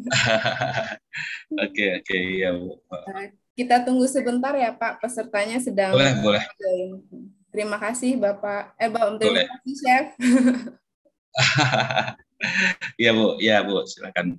Oke, oke, iya Bu. Nah, kita tunggu sebentar ya Pak, pesertanya sedang Boleh, boleh. Terima kasih Bapak. Eh, Bapak, terima boleh. kasih Chef. Iya Bu, iya Bu, silakan.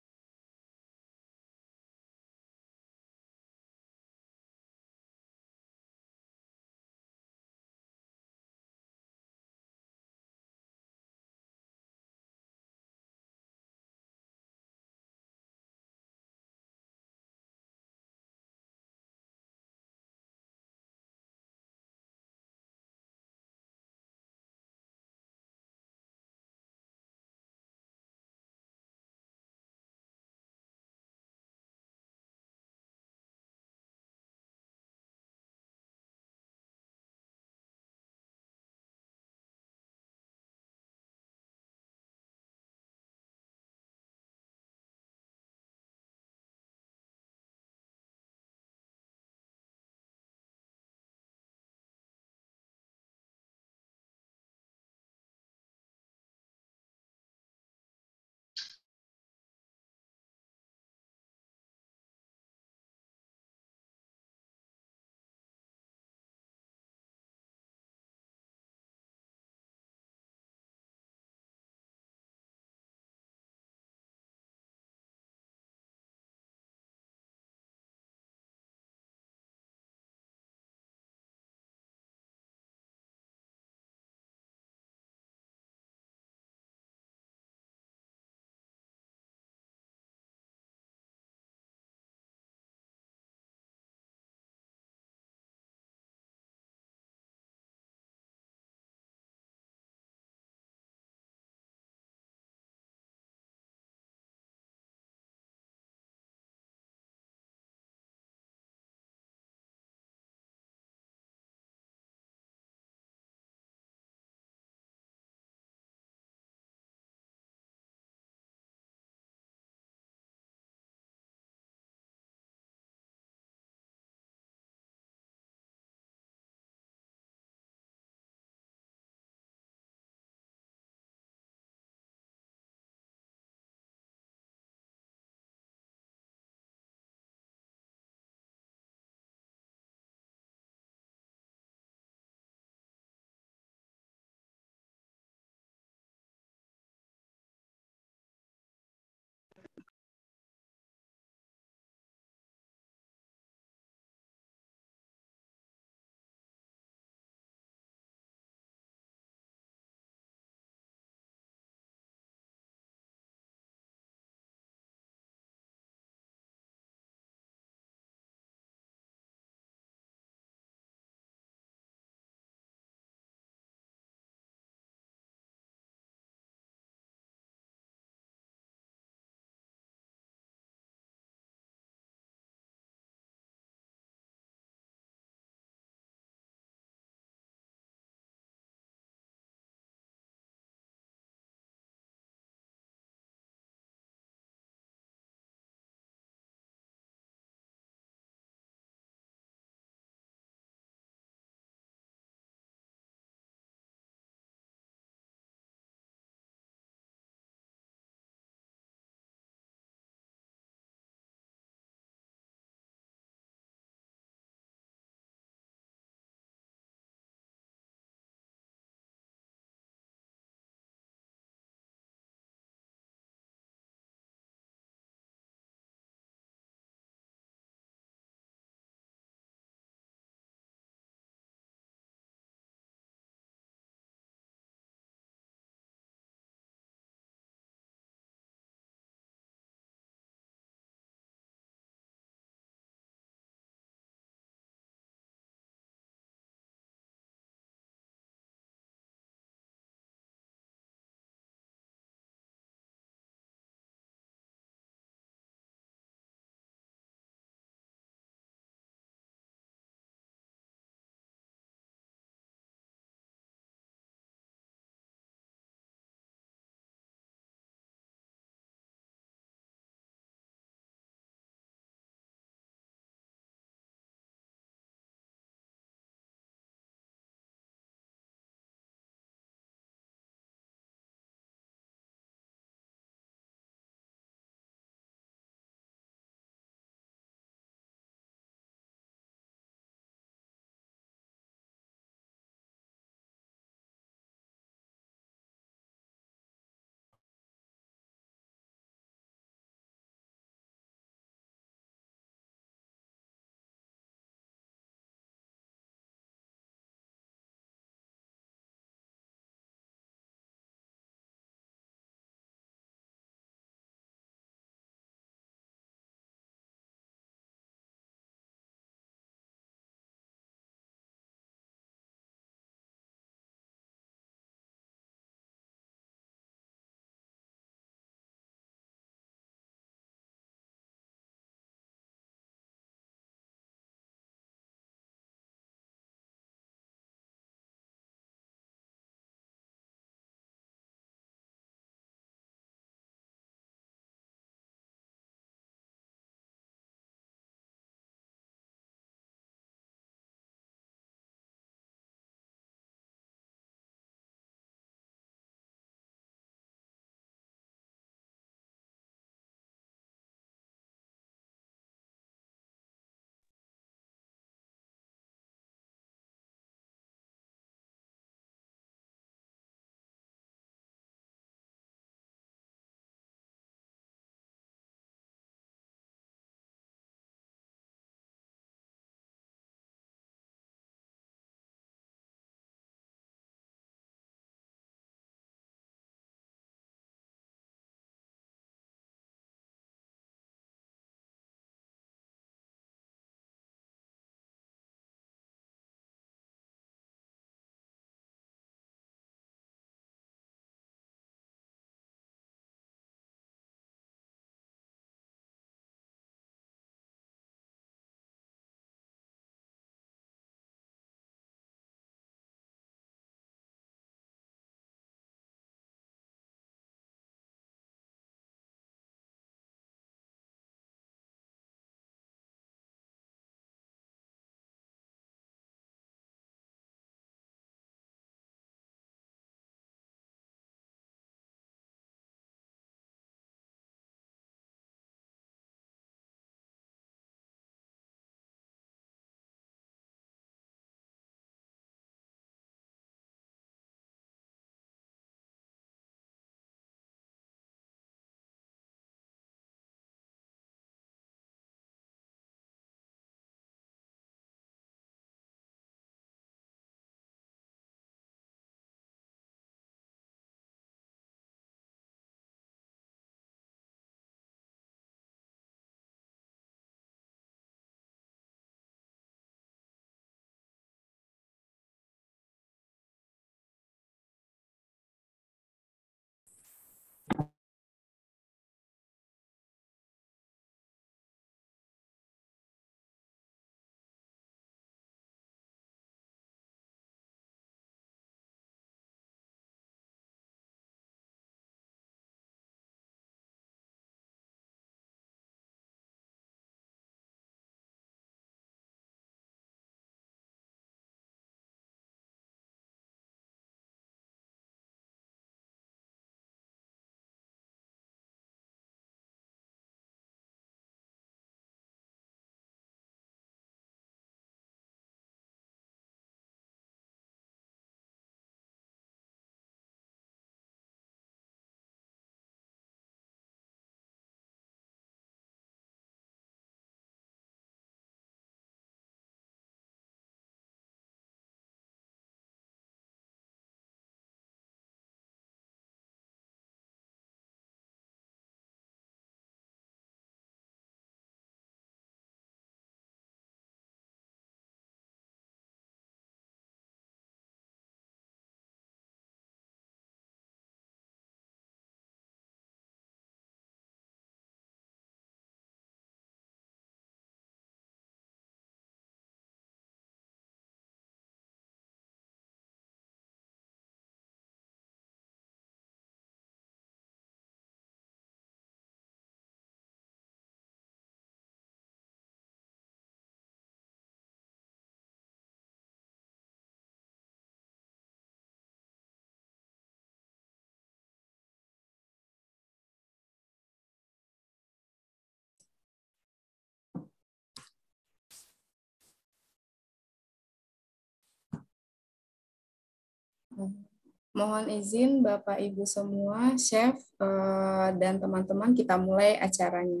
Mohon izin Bapak Ibu semua, Chef eh, dan teman-teman kita mulai acaranya.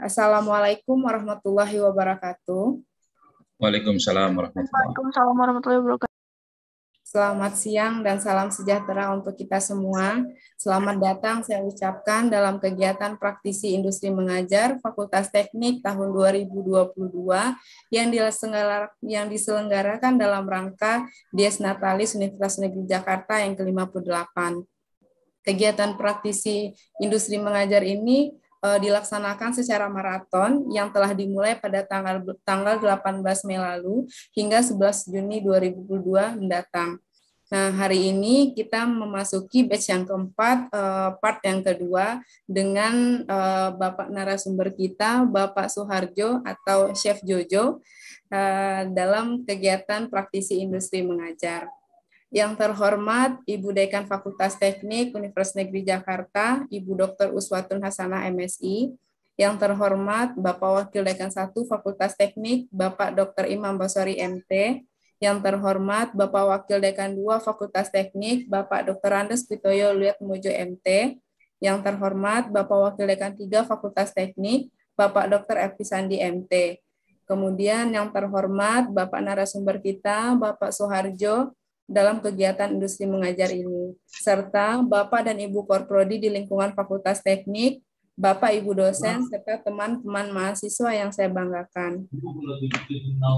Assalamualaikum warahmatullahi wabarakatuh. Waalaikumsalam warahmatullahi wabarakatuh. Waalaikumsalam warahmatullahi wabarakatuh. Selamat siang dan salam sejahtera untuk kita semua. Selamat datang saya ucapkan dalam kegiatan praktisi industri mengajar Fakultas Teknik tahun 2022 yang yang diselenggarakan dalam rangka Dies Natalis Universitas Negeri Jakarta yang ke-58. Kegiatan praktisi industri mengajar ini uh, dilaksanakan secara maraton yang telah dimulai pada tanggal tanggal 18 Mei lalu hingga 11 Juni 2022 mendatang. Nah, hari ini kita memasuki batch yang keempat, uh, part yang kedua, dengan uh, Bapak narasumber kita, Bapak Suharjo atau Chef Jojo, dalam kegiatan praktisi industri mengajar. Yang terhormat Ibu Dekan Fakultas Teknik Universitas Negeri Jakarta, Ibu Dr. Uswatun Hasanah MSI. Yang terhormat Bapak Wakil Dekan 1 Fakultas Teknik, Bapak Dr. Imam Basari MT. Yang terhormat Bapak Wakil Dekan 2 Fakultas Teknik, Bapak Dr. Andes Pitoyo Liat Mojo MT. Yang terhormat Bapak Wakil Dekan 3 Fakultas Teknik, Bapak Dr. Evi Sandi MT. Kemudian yang terhormat Bapak narasumber kita, Bapak Soharjo, dalam kegiatan industri mengajar ini, serta Bapak dan Ibu Korprodi di lingkungan Fakultas Teknik, Bapak Ibu dosen, serta teman-teman mahasiswa yang saya banggakan.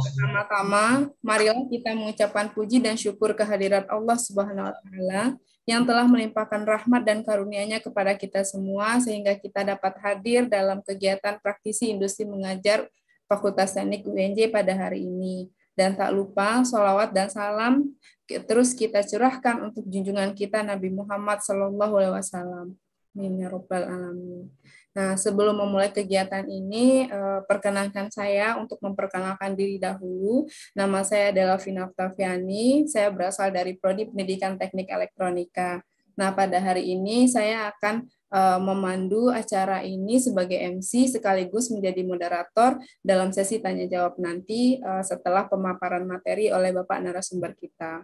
Pertama-tama, marilah kita mengucapkan puji dan syukur kehadirat Allah Subhanahu wa taala yang telah melimpahkan rahmat dan karunia-Nya kepada kita semua sehingga kita dapat hadir dalam kegiatan praktisi industri mengajar Fakultas Teknik UNJ pada hari ini. Dan tak lupa sholawat dan salam terus kita curahkan untuk junjungan kita Nabi Muhammad Sallallahu Alaihi Wasallam. Ya Rabbal Alamin. Nah, sebelum memulai kegiatan ini, eh, perkenankan saya untuk memperkenalkan diri dahulu. Nama saya adalah Vina Octaviani, saya berasal dari Prodi Pendidikan Teknik Elektronika. Nah, pada hari ini saya akan uh, memandu acara ini sebagai MC sekaligus menjadi moderator dalam sesi tanya jawab nanti uh, setelah pemaparan materi oleh Bapak narasumber kita.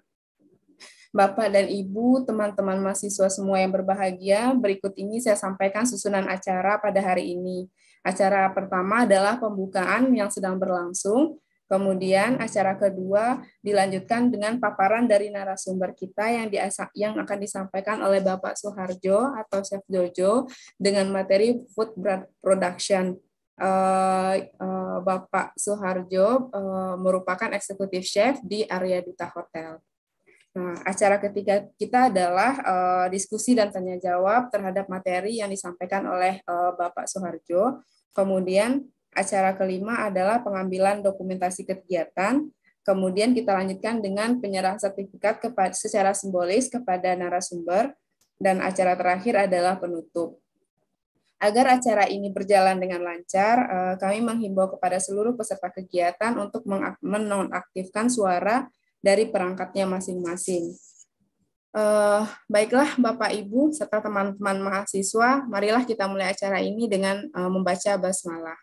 Bapak dan Ibu, teman-teman mahasiswa semua yang berbahagia, berikut ini saya sampaikan susunan acara pada hari ini. Acara pertama adalah pembukaan yang sedang berlangsung, Kemudian acara kedua dilanjutkan dengan paparan dari narasumber kita yang yang akan disampaikan oleh Bapak Suharjo atau Chef Jojo dengan materi food production. Uh, uh, Bapak Suharjo uh, merupakan eksekutif chef di area Duta Hotel. Nah, acara ketiga kita adalah uh, diskusi dan tanya jawab terhadap materi yang disampaikan oleh uh, Bapak Suharjo. Kemudian Acara kelima adalah pengambilan dokumentasi kegiatan. Kemudian kita lanjutkan dengan penyerahan sertifikat kepada, secara simbolis kepada narasumber. Dan acara terakhir adalah penutup. Agar acara ini berjalan dengan lancar, eh, kami menghimbau kepada seluruh peserta kegiatan untuk menonaktifkan suara dari perangkatnya masing-masing. Uh, baiklah Bapak Ibu serta teman-teman mahasiswa, marilah kita mulai acara ini dengan uh, membaca basmalah.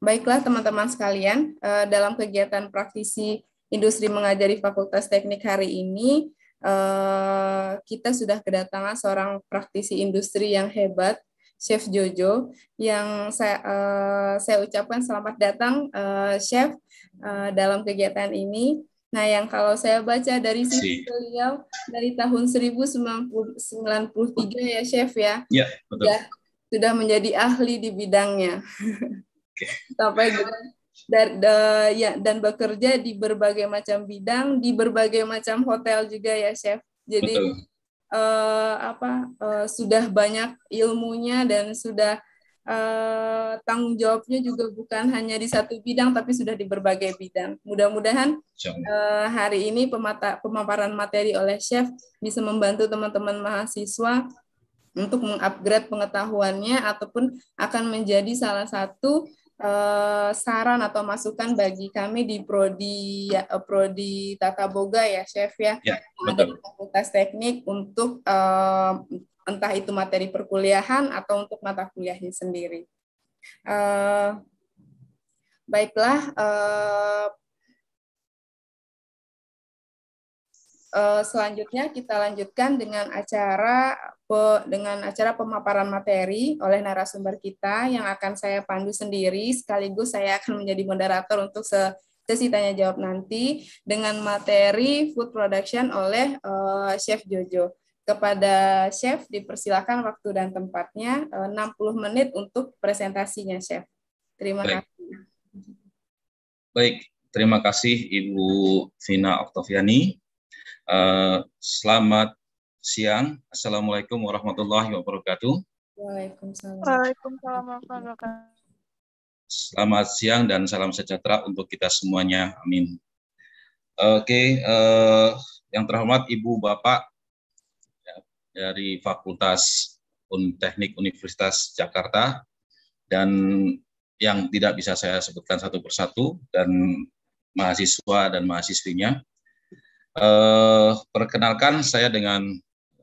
Baiklah teman-teman sekalian, eh, dalam kegiatan praktisi industri mengajari Fakultas Teknik hari ini, eh, kita sudah kedatangan seorang praktisi industri yang hebat, Chef Jojo, yang saya, eh, saya ucapkan selamat datang, Chef, dalam kegiatan ini. Nah, yang kalau saya baca dari sisi beliau dari tahun 1993 ya, Chef ya. Iya, betul. Ya, sudah menjadi ahli di bidangnya. Okay. Sampai dan, ya, dan bekerja di berbagai macam bidang, di berbagai macam hotel juga ya, Chef. Jadi uh, apa uh, sudah banyak ilmunya dan sudah uh, tanggung jawabnya juga bukan hanya di satu bidang tapi sudah di berbagai bidang. Mudah-mudahan uh, hari ini pemata, pemaparan materi oleh chef bisa membantu teman-teman mahasiswa untuk mengupgrade pengetahuannya ataupun akan menjadi salah satu uh, saran atau masukan bagi kami di prodi ya, prodi tata boga ya chef ya, ya ada fakultas teknik untuk uh, entah itu materi perkuliahan atau untuk mata kuliahnya sendiri. Uh, Baiklah, uh, uh, selanjutnya kita lanjutkan dengan acara dengan acara pemaparan materi oleh narasumber kita yang akan saya pandu sendiri sekaligus saya akan menjadi moderator untuk sesi tanya jawab nanti dengan materi food production oleh uh, Chef Jojo. Kepada Chef dipersilakan waktu dan tempatnya 60 menit untuk presentasinya Chef. Terima Baik. kasih. Baik, terima kasih Ibu Vina Oktaviani. Uh, selamat siang. Assalamualaikum warahmatullahi wabarakatuh. Waalaikumsalam. Waalaikumsalam warahmatullahi wabarakatuh. Selamat siang dan salam sejahtera untuk kita semuanya. Amin. Oke, okay, uh, eh, yang terhormat Ibu Bapak dari Fakultas Teknik Universitas Jakarta dan yang tidak bisa saya sebutkan satu persatu dan mahasiswa dan mahasiswinya. Uh, perkenalkan saya dengan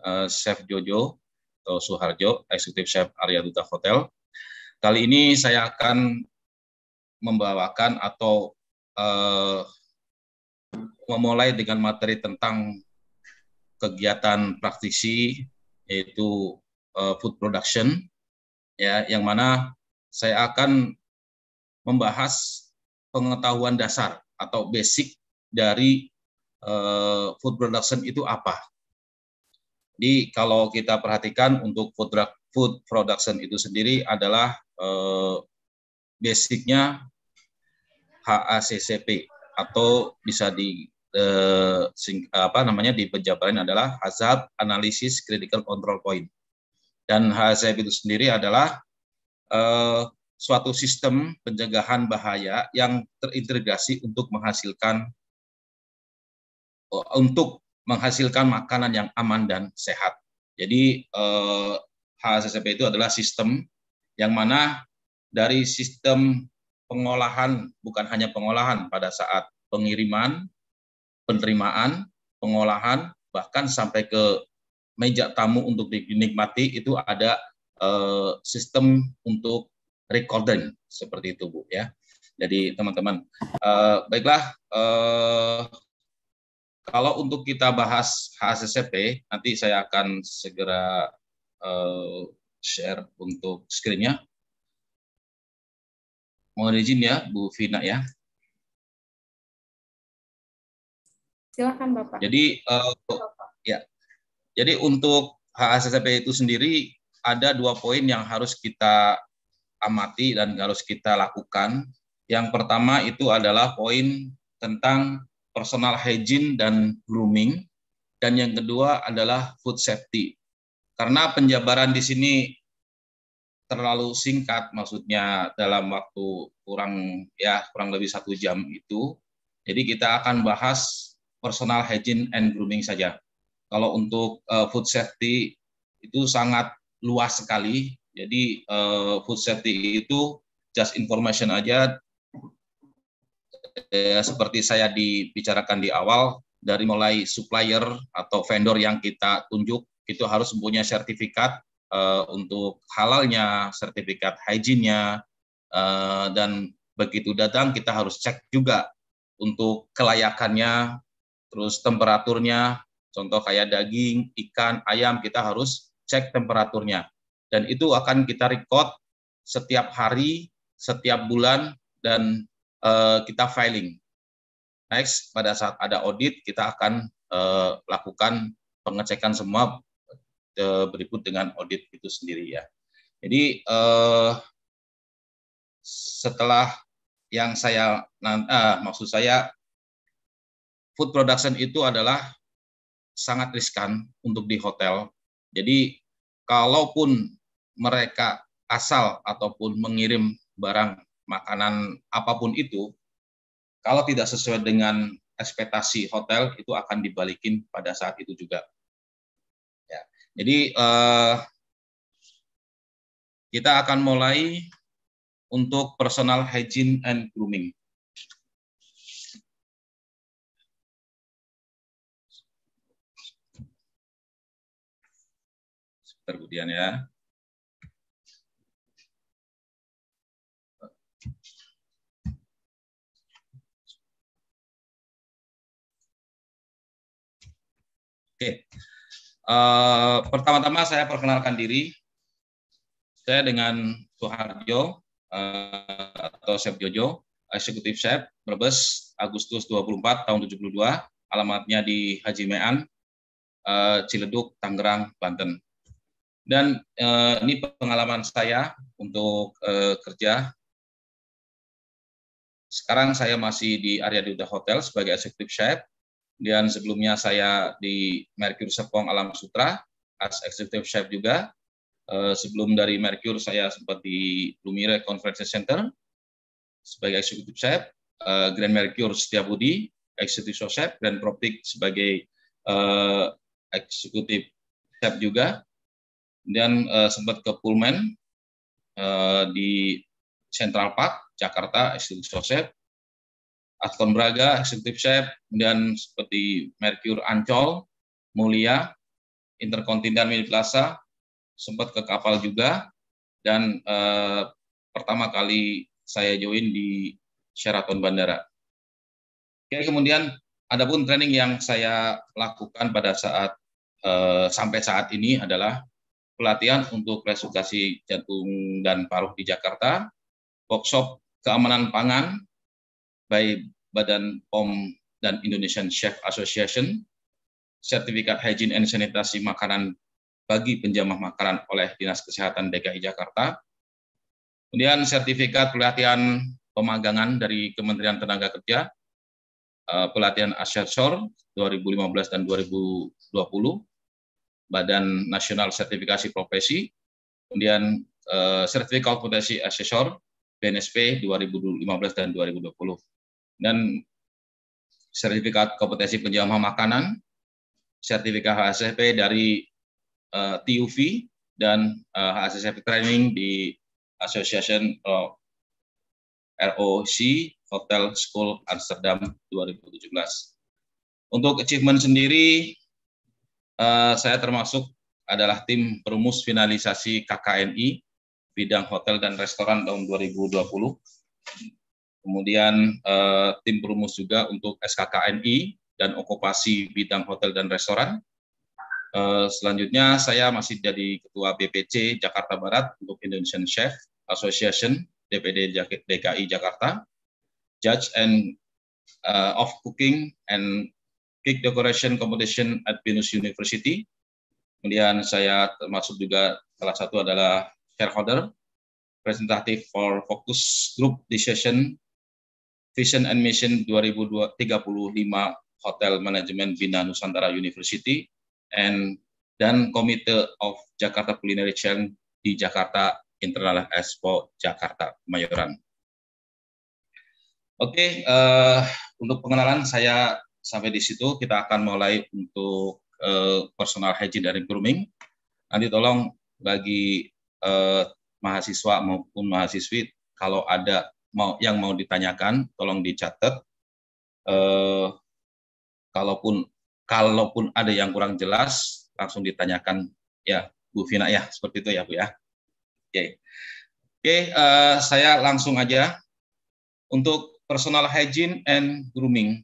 uh, Chef Jojo atau Suharjo, Eksekutif Chef Arya Duta Hotel. Kali ini saya akan membawakan atau uh, memulai dengan materi tentang kegiatan praktisi yaitu uh, food production ya yang mana saya akan membahas pengetahuan dasar atau basic dari uh, food production itu apa. Jadi kalau kita perhatikan untuk food, food production itu sendiri adalah uh, basicnya HACCP atau bisa di uh, sing, apa namanya di penjabaran adalah Hazard Analysis Critical Control Point. Dan HACCP itu sendiri adalah uh, suatu sistem pencegahan bahaya yang terintegrasi untuk menghasilkan untuk menghasilkan makanan yang aman dan sehat. Jadi eh, HACCP itu adalah sistem yang mana dari sistem pengolahan bukan hanya pengolahan pada saat pengiriman, penerimaan, pengolahan bahkan sampai ke meja tamu untuk dinikmati itu ada eh, sistem untuk recording seperti itu Bu ya. Jadi teman-teman uh, baiklah uh, kalau untuk kita bahas HACCP nanti saya akan segera uh, share untuk screen-nya. Mohon izin ya Bu Vina ya. Silakan Bapak. Jadi uh, ya. Jadi untuk HACCP itu sendiri ada dua poin yang harus kita amati dan harus kita lakukan. Yang pertama itu adalah poin tentang personal hygiene dan grooming. Dan yang kedua adalah food safety. Karena penjabaran di sini terlalu singkat, maksudnya dalam waktu kurang ya kurang lebih satu jam itu. Jadi kita akan bahas personal hygiene and grooming saja. Kalau untuk uh, food safety itu sangat luas sekali jadi uh, food safety itu just information aja eh, seperti saya dibicarakan di awal dari mulai supplier atau vendor yang kita tunjuk itu harus mempunyai sertifikat uh, untuk halalnya, sertifikat hygiene-nya uh, dan begitu datang kita harus cek juga untuk kelayakannya, terus temperaturnya, contoh kayak daging, ikan, ayam kita harus cek temperaturnya dan itu akan kita record setiap hari, setiap bulan, dan uh, kita filing. Next, pada saat ada audit, kita akan uh, lakukan pengecekan semua uh, berikut dengan audit itu sendiri ya. Jadi uh, setelah yang saya uh, maksud saya food production itu adalah sangat riskan untuk di hotel. Jadi kalaupun mereka asal ataupun mengirim barang makanan apa pun itu, kalau tidak sesuai dengan ekspektasi hotel itu akan dibalikin pada saat itu juga. Ya. Jadi eh, kita akan mulai untuk personal hygiene and grooming. Dokter kemudian ya. Oke, uh, pertama-tama saya perkenalkan diri. Saya dengan Soeharjo uh, eh, atau Chef Jojo, eksekutif chef Brebes Agustus 24 tahun 72, alamatnya di Haji Mean, uh, eh, Ciledug, Tangerang, Banten. Dan uh, ini pengalaman saya untuk uh, kerja. Sekarang saya masih di area Duda Hotel sebagai Eksekutif Chef dan sebelumnya saya di Mercury Serpong Alam Sutra as executive chef juga. Uh, sebelum dari Mercury saya sempat di Lumire Conference Center sebagai executive chef, uh, Grand Mercure Setiabudi executive chef, Grand Propik sebagai uh, executive chef juga. Dan uh, sempat ke Pullman uh, di Central Park Jakarta executive chef Aston Braga, Executive Chef, kemudian seperti Mercure Ancol, Mulia, Intercontinental Mini Plaza, sempat ke kapal juga, dan eh, pertama kali saya join di Sheraton Bandara. Oke, kemudian ada pun training yang saya lakukan pada saat eh, sampai saat ini adalah pelatihan untuk resusitasi jantung dan paru di Jakarta, workshop keamanan pangan, by Badan POM dan Indonesian Chef Association, sertifikat hygiene and sanitasi makanan bagi penjamah makanan oleh Dinas Kesehatan DKI Jakarta, kemudian sertifikat pelatihan pemagangan dari Kementerian Tenaga Kerja, eh, pelatihan asesor 2015 dan 2020, Badan Nasional Sertifikasi Profesi, kemudian eh, sertifikat kompetensi asesor BNSP 2015 dan 2020 dan sertifikat kompetensi penjamah makanan, sertifikat HACCP dari uh, eh, TUV dan uh, eh, HACCP training di Association of ROC Hotel School Amsterdam 2017. Untuk achievement sendiri, uh, saya termasuk adalah tim perumus finalisasi KKNI bidang hotel dan restoran tahun 2020 kemudian uh, tim perumus juga untuk SKKNI dan okupasi bidang hotel dan restoran. Uh, selanjutnya saya masih jadi ketua BPC Jakarta Barat untuk Indonesian Chef Association DPD DKI Jakarta, Judge and uh, of Cooking and Cake Decoration Competition at Venus University. Kemudian saya termasuk juga salah satu adalah shareholder, representative for Focus Group Decision Vision and Mission 2035 Hotel Management Bina Nusantara University and dan Komite of Jakarta Culinary Chain di Jakarta Internal Expo Jakarta Kemayoran. Oke, okay, uh, eh, untuk pengenalan saya sampai di situ kita akan mulai untuk uh, personal hygiene dan grooming. Nanti tolong bagi uh, mahasiswa maupun mahasiswi kalau ada mau yang mau ditanyakan tolong dicatat. Eh, kalaupun kalaupun ada yang kurang jelas langsung ditanyakan ya Bu Vina ya seperti itu ya Bu ya. Oke, oke eh, saya langsung aja untuk personal hygiene and grooming.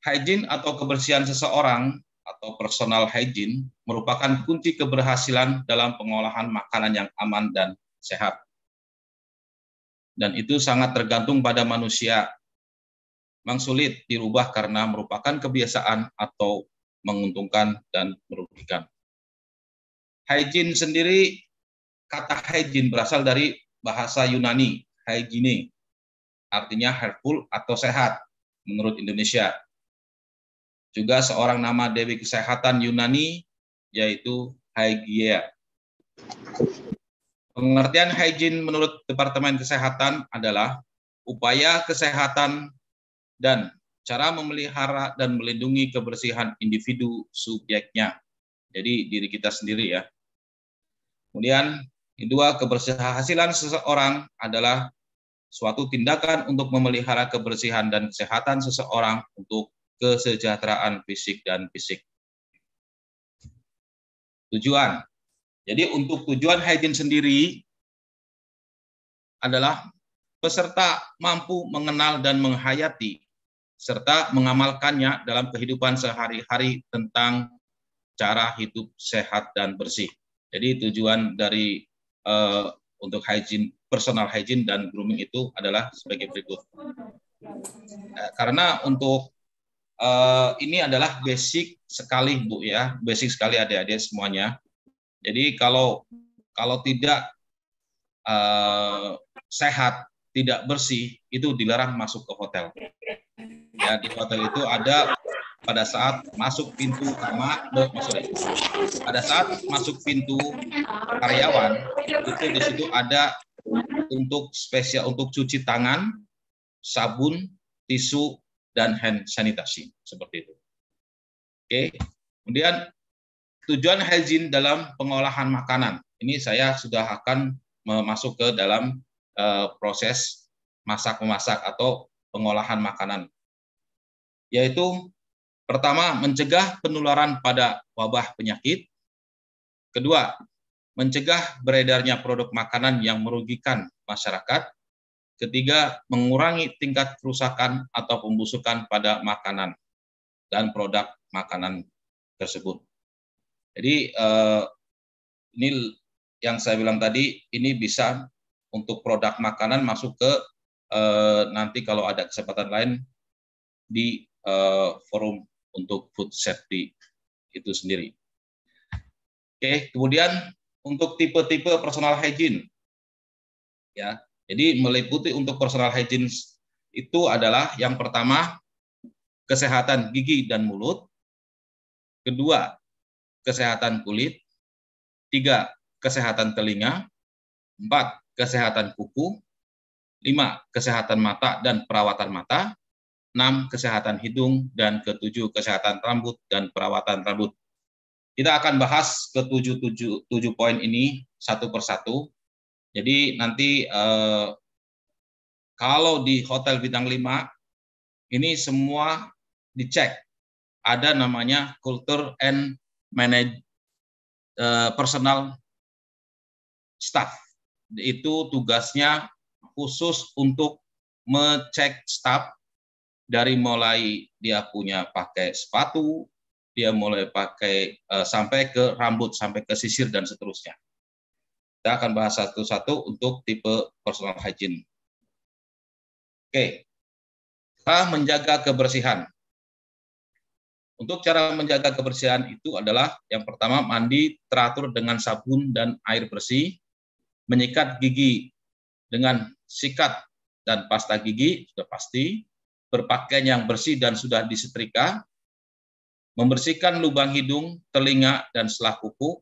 Hygiene atau kebersihan seseorang atau personal hygiene merupakan kunci keberhasilan dalam pengolahan makanan yang aman dan sehat dan itu sangat tergantung pada manusia. Memang sulit dirubah karena merupakan kebiasaan atau menguntungkan dan merugikan. Hygiene sendiri, kata hygiene berasal dari bahasa Yunani, hygiene, artinya helpful atau sehat menurut Indonesia. Juga seorang nama Dewi Kesehatan Yunani, yaitu Hygiea. Pengertian hygiene menurut Departemen Kesehatan adalah upaya kesehatan dan cara memelihara dan melindungi kebersihan individu subjeknya. Jadi diri kita sendiri ya. Kemudian kedua, keberhasilan seseorang adalah suatu tindakan untuk memelihara kebersihan dan kesehatan seseorang untuk kesejahteraan fisik dan fisik. Tujuan jadi untuk tujuan hygiene sendiri adalah peserta mampu mengenal dan menghayati serta mengamalkannya dalam kehidupan sehari-hari tentang cara hidup sehat dan bersih. Jadi tujuan dari uh, untuk hygiene, personal hygiene dan grooming itu adalah sebagai berikut. Uh, karena untuk uh, ini adalah basic sekali Bu ya, basic sekali adik-adik semuanya. Jadi kalau kalau tidak uh, sehat, tidak bersih, itu dilarang masuk ke hotel. Ya, di hotel itu ada pada saat masuk pintu kamar, maksudnya pada saat masuk pintu karyawan itu di situ ada untuk spesial untuk cuci tangan, sabun, tisu dan hand sanitasi seperti itu. Oke, kemudian tujuan hygiene dalam pengolahan makanan. Ini saya sudah akan masuk ke dalam uh, proses masak memasak atau pengolahan makanan yaitu pertama mencegah penularan pada wabah penyakit, kedua mencegah beredarnya produk makanan yang merugikan masyarakat, ketiga mengurangi tingkat kerusakan atau pembusukan pada makanan dan produk makanan tersebut. Jadi eh, ini yang saya bilang tadi ini bisa untuk produk makanan masuk ke eh, nanti kalau ada kesempatan lain di uh, forum untuk food safety itu sendiri. Oke, kemudian untuk tipe-tipe personal hygiene, ya, jadi meliputi untuk personal hygiene itu adalah yang pertama kesehatan gigi dan mulut, kedua kesehatan kulit, tiga kesehatan telinga, empat kesehatan kuku, lima kesehatan mata dan perawatan mata, 6 kesehatan hidung, dan ketujuh kesehatan rambut dan perawatan rambut. Kita akan bahas ke tujuh, tujuh, tujuh poin ini satu persatu. Jadi nanti eh, kalau di hotel bintang 5 ini semua dicek. Ada namanya culture and manage eh, personal staff. Itu tugasnya khusus untuk mecek staff dari mulai dia punya pakai sepatu, dia mulai pakai uh, sampai ke rambut, sampai ke sisir dan seterusnya. Kita akan bahas satu-satu untuk tipe personal hygiene. Oke, kita menjaga kebersihan. Untuk cara menjaga kebersihan itu adalah yang pertama mandi teratur dengan sabun dan air bersih, menyikat gigi dengan sikat dan pasta gigi sudah pasti, berpakaian yang bersih dan sudah disetrika, membersihkan lubang hidung, telinga, dan selah kuku,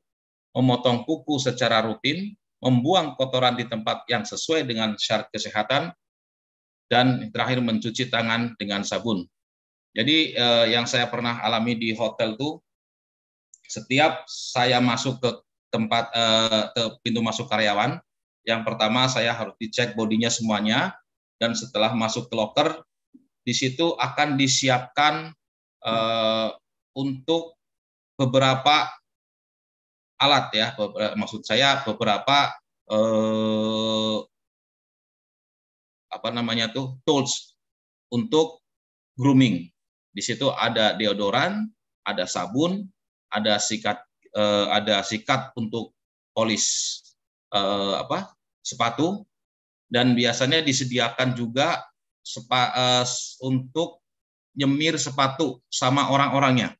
memotong kuku secara rutin, membuang kotoran di tempat yang sesuai dengan syarat kesehatan, dan terakhir mencuci tangan dengan sabun. Jadi eh, yang saya pernah alami di hotel tuh, setiap saya masuk ke tempat eh, ke pintu masuk karyawan, yang pertama saya harus dicek bodinya semuanya, dan setelah masuk ke locker di situ akan disiapkan uh, untuk beberapa alat ya, beberapa, maksud saya beberapa uh, apa namanya tuh tools untuk grooming. Di situ ada deodoran, ada sabun, ada sikat uh, ada sikat untuk polis uh, apa sepatu dan biasanya disediakan juga sepa, uh, untuk nyemir sepatu sama orang-orangnya.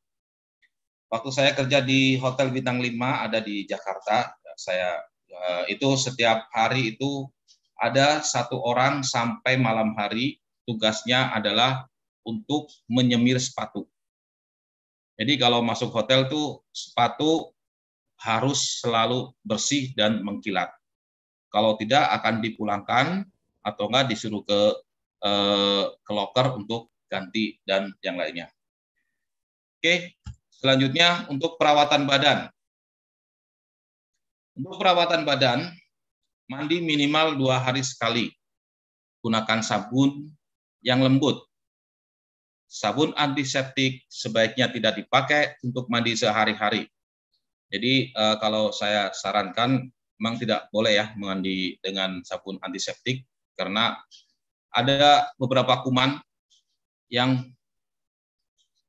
Waktu saya kerja di Hotel Bintang 5 ada di Jakarta, saya uh, itu setiap hari itu ada satu orang sampai malam hari tugasnya adalah untuk menyemir sepatu. Jadi kalau masuk hotel tuh sepatu harus selalu bersih dan mengkilat. Kalau tidak akan dipulangkan atau enggak disuruh ke eh, ke locker untuk ganti dan yang lainnya. Oke, selanjutnya untuk perawatan badan. Untuk perawatan badan, mandi minimal dua hari sekali. Gunakan sabun yang lembut. Sabun antiseptik sebaiknya tidak dipakai untuk mandi sehari-hari. Jadi eh, kalau saya sarankan memang tidak boleh ya mandi dengan sabun antiseptik karena ada beberapa kuman yang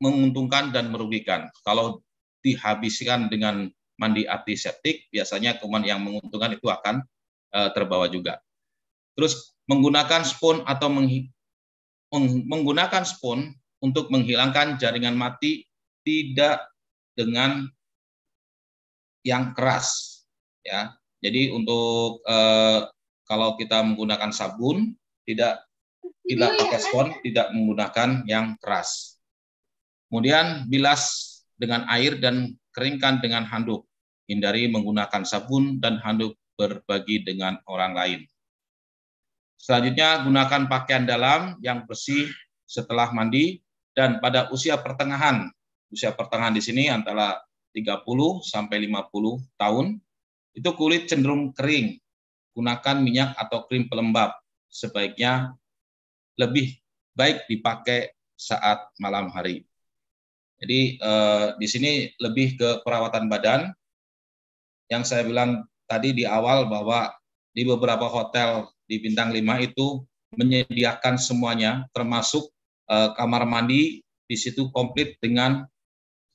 menguntungkan dan merugikan. Kalau dihabiskan dengan mandi antiseptik, biasanya kuman yang menguntungkan itu akan uh, terbawa juga. Terus menggunakan spoon atau meng, menggunakan spoon untuk menghilangkan jaringan mati tidak dengan yang keras, ya. Jadi untuk uh, kalau kita menggunakan sabun tidak tidak pakai spon, tidak menggunakan yang keras. Kemudian bilas dengan air dan keringkan dengan handuk. Hindari menggunakan sabun dan handuk berbagi dengan orang lain. Selanjutnya, gunakan pakaian dalam yang bersih setelah mandi dan pada usia pertengahan. Usia pertengahan di sini antara 30 sampai 50 tahun. Itu kulit cenderung kering. Gunakan minyak atau krim pelembab. Sebaiknya lebih baik dipakai saat malam hari. Jadi eh, di sini lebih ke perawatan badan. Yang saya bilang tadi di awal bahwa di beberapa hotel di bintang 5 itu menyediakan semuanya termasuk eh, kamar mandi di situ komplit dengan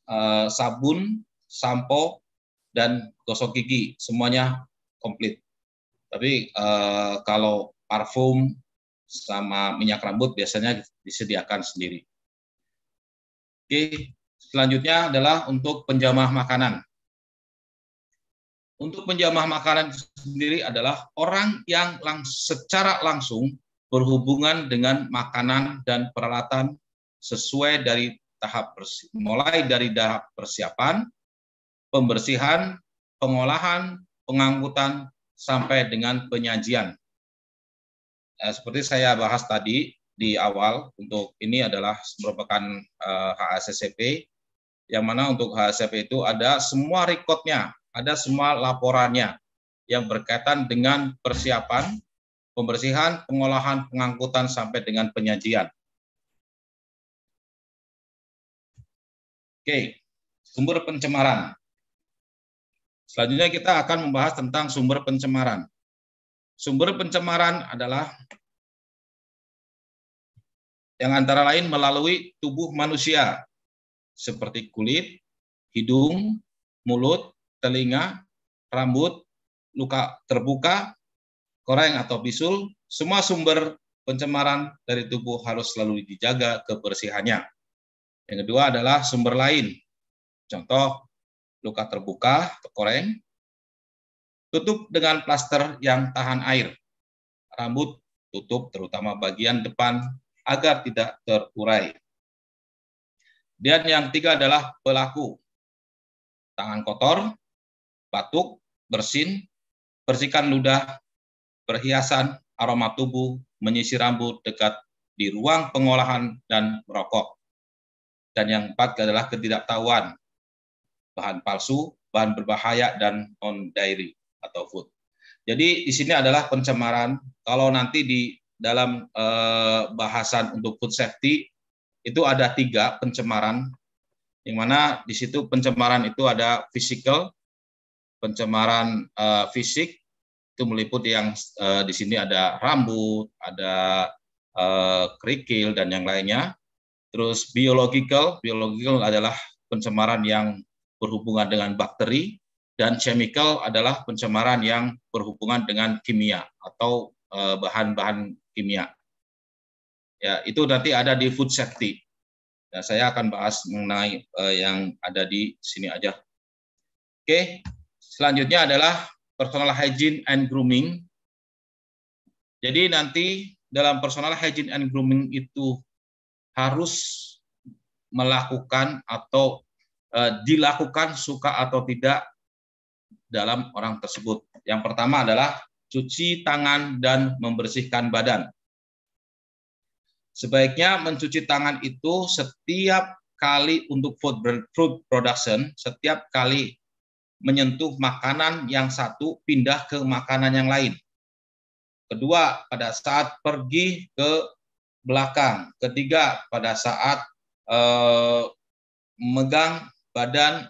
eh, sabun, sampo dan gosok gigi semuanya komplit. Tapi eh, kalau parfum sama minyak rambut biasanya disediakan sendiri. Oke, selanjutnya adalah untuk penjamah makanan. Untuk penjamah makanan sendiri adalah orang yang lang secara langsung berhubungan dengan makanan dan peralatan sesuai dari tahap mulai dari tahap persiapan, pembersihan, pengolahan, pengangkutan sampai dengan penyajian. Eh, seperti saya bahas tadi, di awal untuk ini adalah merupakan uh, eh, HACCP yang mana untuk HACCP itu ada semua rekodnya, ada semua laporannya yang berkaitan dengan persiapan, pembersihan, pengolahan, pengangkutan sampai dengan penyajian. Oke, sumber pencemaran. Selanjutnya kita akan membahas tentang sumber pencemaran. Sumber pencemaran adalah yang antara lain melalui tubuh manusia seperti kulit, hidung, mulut, telinga, rambut, luka terbuka, koreng atau bisul, semua sumber pencemaran dari tubuh harus selalu dijaga kebersihannya. Yang kedua adalah sumber lain. Contoh, luka terbuka atau koreng, tutup dengan plaster yang tahan air. Rambut tutup terutama bagian depan agar tidak terurai. Dan yang ketiga adalah pelaku. Tangan kotor, batuk, bersin, bersihkan ludah, perhiasan, aroma tubuh, menyisir rambut dekat di ruang pengolahan dan merokok. Dan yang empat adalah ketidaktahuan, bahan palsu, bahan berbahaya, dan non-dairy atau food. Jadi di sini adalah pencemaran. Kalau nanti di dalam eh, bahasan untuk food safety itu ada tiga pencemaran, yang mana di situ pencemaran itu ada physical, pencemaran eh, fisik, itu meliputi yang eh, di sini ada rambut, ada eh, kerikil dan yang lainnya. Terus biological, biological adalah pencemaran yang berhubungan dengan bakteri dan chemical adalah pencemaran yang berhubungan dengan kimia atau bahan-bahan kimia. Ya, itu nanti ada di food safety. Ya, saya akan bahas mengenai uh, yang ada di sini aja. Oke, selanjutnya adalah personal hygiene and grooming. Jadi nanti dalam personal hygiene and grooming itu harus melakukan atau uh, dilakukan suka atau tidak dalam orang tersebut. Yang pertama adalah cuci tangan dan membersihkan badan. Sebaiknya mencuci tangan itu setiap kali untuk food, production, setiap kali menyentuh makanan yang satu pindah ke makanan yang lain. Kedua, pada saat pergi ke belakang. Ketiga, pada saat eh, megang badan.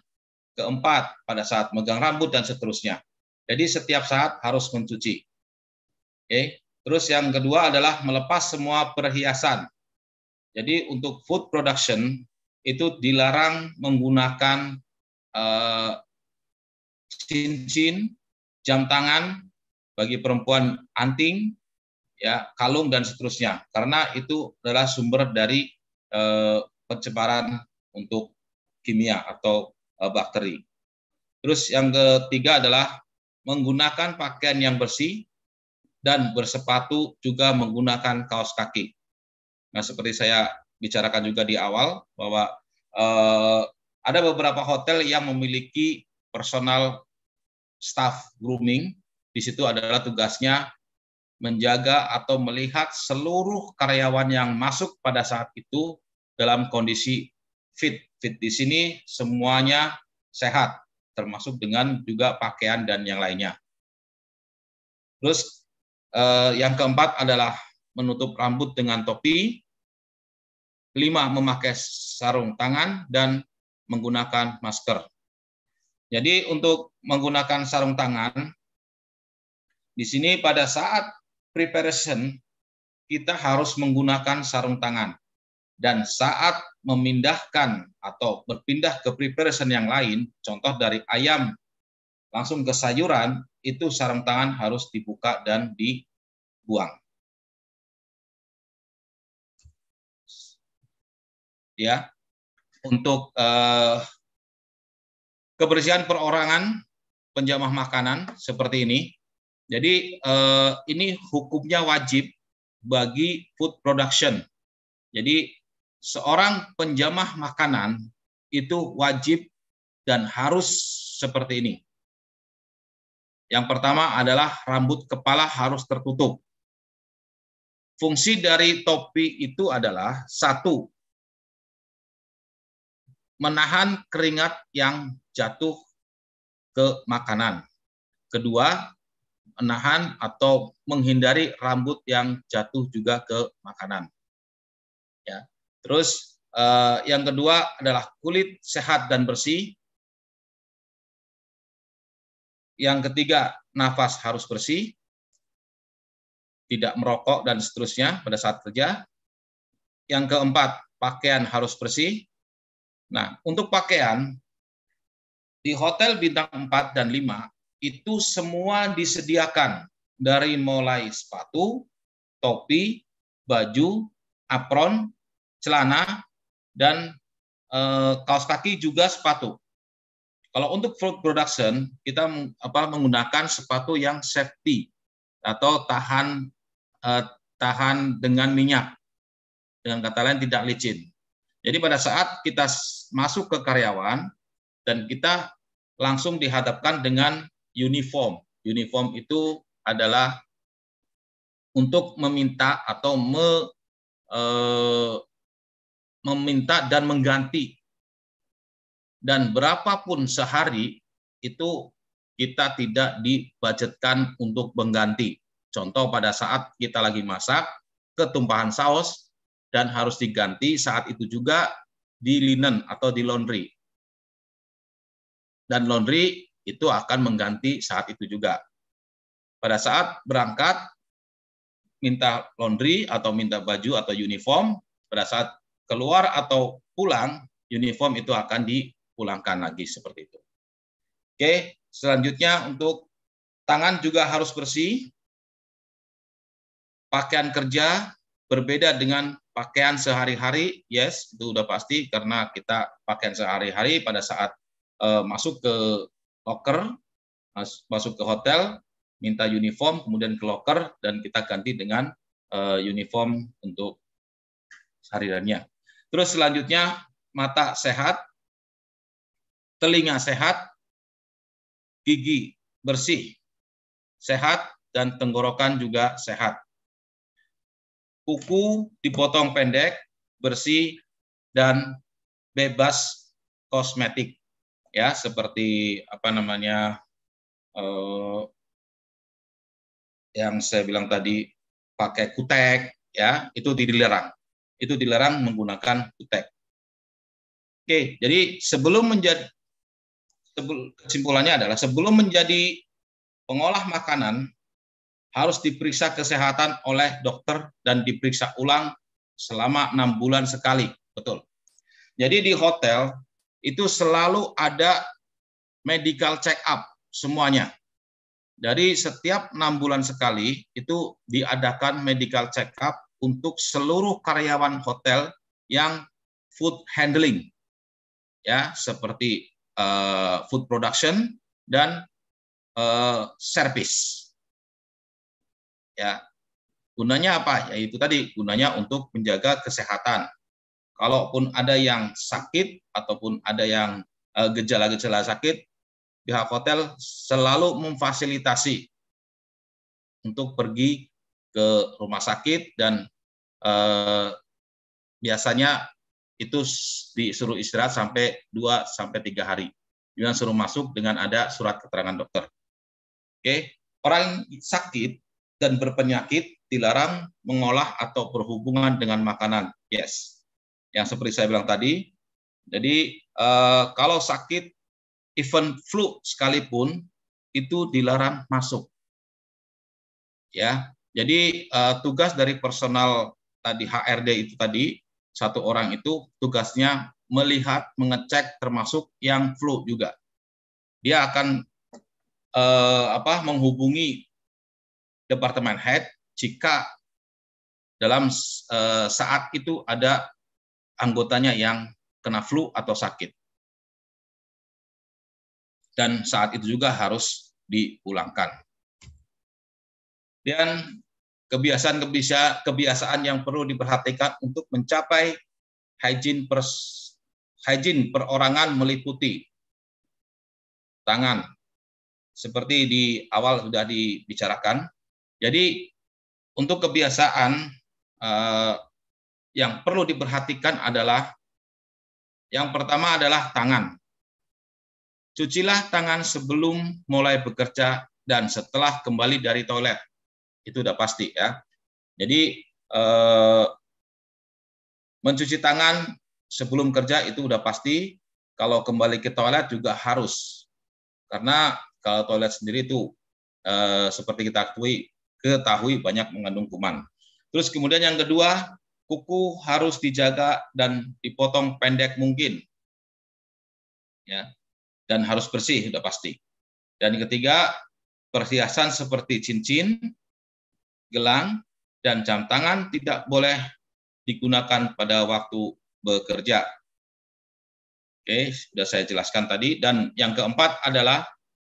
Keempat, pada saat megang rambut dan seterusnya. Jadi setiap saat harus mencuci. Oke. Terus yang kedua adalah melepas semua perhiasan. Jadi untuk food production itu dilarang menggunakan uh, cincin, jam tangan bagi perempuan anting, ya kalung dan seterusnya, karena itu adalah sumber dari uh, pencemaran untuk kimia atau uh, bakteri. Terus yang ketiga adalah menggunakan pakaian yang bersih dan bersepatu juga menggunakan kaos kaki. Nah, seperti saya bicarakan juga di awal bahwa uh, ada beberapa hotel yang memiliki personal staff grooming. Di situ adalah tugasnya menjaga atau melihat seluruh karyawan yang masuk pada saat itu dalam kondisi fit. Fit di sini semuanya sehat, termasuk dengan juga pakaian dan yang lainnya. Terus eh, yang keempat adalah menutup rambut dengan topi, lima memakai sarung tangan dan menggunakan masker. Jadi untuk menggunakan sarung tangan di sini pada saat preparation kita harus menggunakan sarung tangan dan saat memindahkan atau berpindah ke preparation yang lain, contoh dari ayam langsung ke sayuran, itu sarung tangan harus dibuka dan dibuang. ya untuk uh, kebersihan perorangan penjamah makanan seperti ini. Jadi uh, ini hukumnya wajib bagi food production. Jadi seorang penjamah makanan itu wajib dan harus seperti ini. Yang pertama adalah rambut kepala harus tertutup. Fungsi dari topi itu adalah satu, menahan keringat yang jatuh ke makanan. Kedua, menahan atau menghindari rambut yang jatuh juga ke makanan. Terus eh, yang kedua adalah kulit sehat dan bersih. Yang ketiga, nafas harus bersih, tidak merokok dan seterusnya pada saat kerja. Yang keempat, pakaian harus bersih. Nah, untuk pakaian di hotel bintang 4 dan 5 itu semua disediakan dari mulai sepatu, topi, baju, apron, celana, dan e, kaos kaki juga sepatu. Kalau untuk fruit production kita apa, menggunakan sepatu yang safety atau tahan e, tahan dengan minyak. Dengan kata lain tidak licin. Jadi pada saat kita masuk ke karyawan dan kita langsung dihadapkan dengan uniform. Uniform itu adalah untuk meminta atau me, e, meminta dan mengganti. Dan berapapun sehari itu kita tidak dibudgetkan untuk mengganti. Contoh pada saat kita lagi masak, ketumpahan saus, dan harus diganti saat itu juga di linen atau di laundry. Dan laundry itu akan mengganti saat itu juga. Pada saat berangkat, minta laundry atau minta baju atau uniform, pada saat keluar atau pulang, uniform itu akan dipulangkan lagi seperti itu. Oke, selanjutnya untuk tangan juga harus bersih. Pakaian kerja berbeda dengan pakaian sehari-hari, yes, itu udah pasti karena kita pakaian sehari-hari pada saat uh, masuk ke locker, masuk ke hotel, minta uniform, kemudian ke locker dan kita ganti dengan uh, uniform untuk sehariannya. Terus selanjutnya mata sehat, telinga sehat, gigi bersih, sehat dan tenggorokan juga sehat kuku dipotong pendek, bersih, dan bebas kosmetik. Ya, seperti apa namanya eh, yang saya bilang tadi pakai kutek, ya itu dilarang. Itu dilarang menggunakan kutek. Oke, jadi sebelum menjadi kesimpulannya adalah sebelum menjadi pengolah makanan harus diperiksa kesehatan oleh dokter dan diperiksa ulang selama enam bulan sekali, betul. Jadi di hotel itu selalu ada medical check up semuanya. Dari setiap enam bulan sekali itu diadakan medical check up untuk seluruh karyawan hotel yang food handling, ya seperti uh, food production dan uh, service. Ya, gunanya apa? Yaitu tadi gunanya untuk menjaga kesehatan. Kalaupun ada yang sakit ataupun ada yang eh, gejala-gejala uh, sakit, pihak hotel selalu memfasilitasi untuk pergi ke rumah sakit dan eh, biasanya itu disuruh istirahat sampai 2 sampai 3 hari. Dengan suruh masuk dengan ada surat keterangan dokter. Oke, orang sakit dan berpenyakit dilarang mengolah atau berhubungan dengan makanan. Yes. Yang seperti saya bilang tadi. Jadi eh, kalau sakit even flu sekalipun itu dilarang masuk. Ya, jadi uh, tugas dari personal tadi HRD itu tadi satu orang itu tugasnya melihat, mengecek termasuk yang flu juga. Dia akan uh, apa menghubungi departemen head jika dalam uh, saat itu ada anggotanya yang kena flu atau sakit dan saat itu juga harus diulangkan. Dan kebiasaan-kebiasaan kebiasaan yang perlu diperhatikan untuk mencapai hygiene pers, hygiene perorangan meliputi tangan seperti di awal sudah dibicarakan. Jadi untuk kebiasaan eh, yang perlu diperhatikan adalah yang pertama adalah tangan. Cucilah tangan sebelum mulai bekerja dan setelah kembali dari toilet. Itu udah pasti ya. Jadi eh, mencuci tangan sebelum kerja itu udah pasti. Kalau kembali ke toilet juga harus. Karena kalau toilet sendiri itu eh, seperti kita ketahui, ketahui banyak mengandung kuman. Terus kemudian yang kedua, kuku harus dijaga dan dipotong pendek mungkin. Ya, dan harus bersih sudah pasti. Dan ketiga, perhiasan seperti cincin, gelang, dan jam tangan tidak boleh digunakan pada waktu bekerja. Oke, sudah saya jelaskan tadi. Dan yang keempat adalah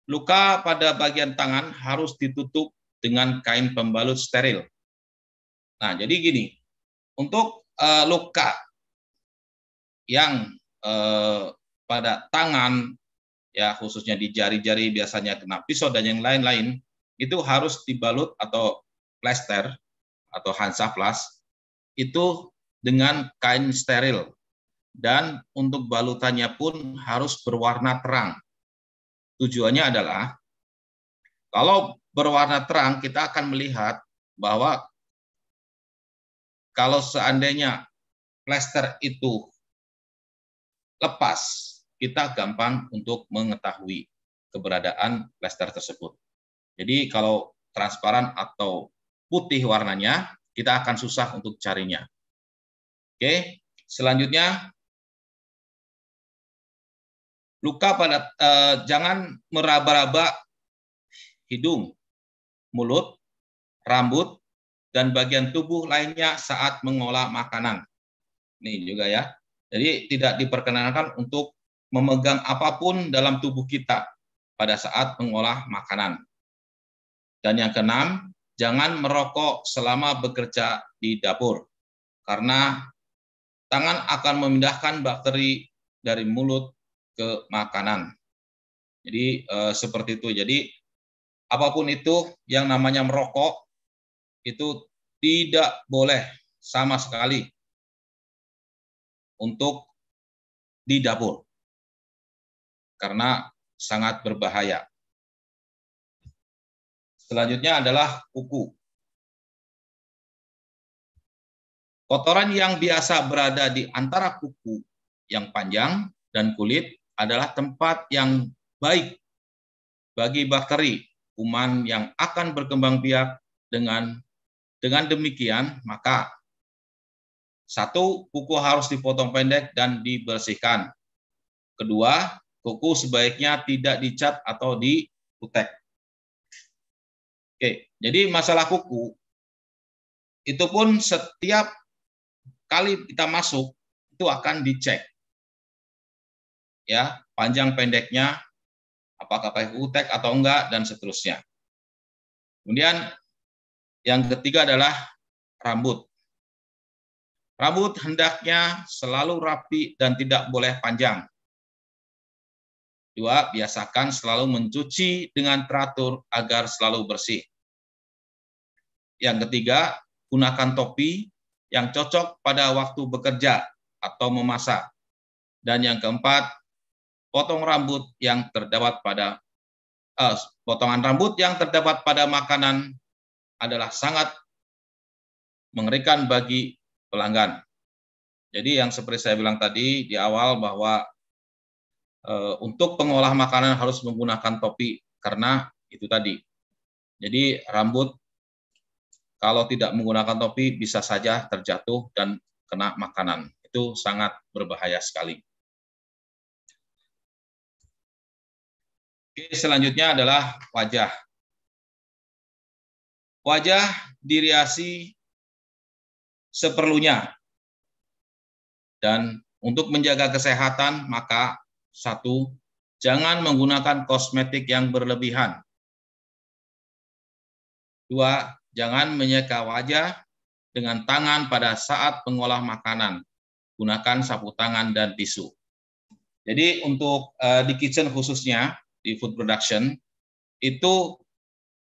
luka pada bagian tangan harus ditutup dengan kain pembalut steril. Nah, jadi gini, untuk uh, luka yang uh, pada tangan ya khususnya di jari-jari biasanya kena pisau dan yang lain-lain itu harus dibalut atau plester atau hansaplas itu dengan kain steril dan untuk balutannya pun harus berwarna terang. Tujuannya adalah kalau berwarna terang kita akan melihat bahwa kalau seandainya plester itu lepas kita gampang untuk mengetahui keberadaan plester tersebut. Jadi kalau transparan atau putih warnanya, kita akan susah untuk carinya. Oke, selanjutnya luka pada eh, jangan meraba-raba hidung, mulut, rambut, dan bagian tubuh lainnya saat mengolah makanan. Ini juga ya. Jadi tidak diperkenankan untuk memegang apa pun dalam tubuh kita pada saat mengolah makanan. Dan yang keenam, jangan merokok selama bekerja di dapur, karena tangan akan memindahkan bakteri dari mulut ke makanan. Jadi eh, seperti itu. Jadi apa pun itu yang namanya merokok itu tidak boleh sama sekali untuk di dapur karena sangat berbahaya. Selanjutnya adalah kuku. Kotoran yang biasa berada di antara kuku yang panjang dan kulit adalah tempat yang baik bagi bakteri kuman yang akan berkembang biak dengan dengan demikian maka Satu, kuku harus dipotong pendek dan dibersihkan. Kedua, kuku sebaiknya tidak dicat atau diputek. Oke, jadi masalah kuku itu pun setiap kali kita masuk itu akan dicek. Ya, panjang pendeknya apakah pakai kutek atau enggak dan seterusnya. Kemudian yang ketiga adalah rambut. Rambut hendaknya selalu rapi dan tidak boleh panjang. Dua, biasakan selalu mencuci dengan teratur agar selalu bersih. Yang ketiga, gunakan topi yang cocok pada waktu bekerja atau memasak. Dan yang keempat, potong rambut yang terdapat pada eh, potongan rambut yang terdapat pada makanan adalah sangat mengerikan bagi pelanggan. Jadi yang seperti saya bilang tadi di awal bahwa Eh, untuk pengolah makanan harus menggunakan topi karena itu tadi. Jadi rambut kalau tidak menggunakan topi bisa saja terjatuh dan kena makanan. Itu sangat berbahaya sekali. Oke, selanjutnya adalah wajah. Wajah diriasi seperlunya. Dan untuk menjaga kesehatan, maka satu, jangan menggunakan kosmetik yang berlebihan. Dua, jangan menyeka wajah dengan tangan pada saat mengolah makanan. Gunakan sapu tangan dan tisu. Jadi untuk uh, di kitchen khususnya di food production itu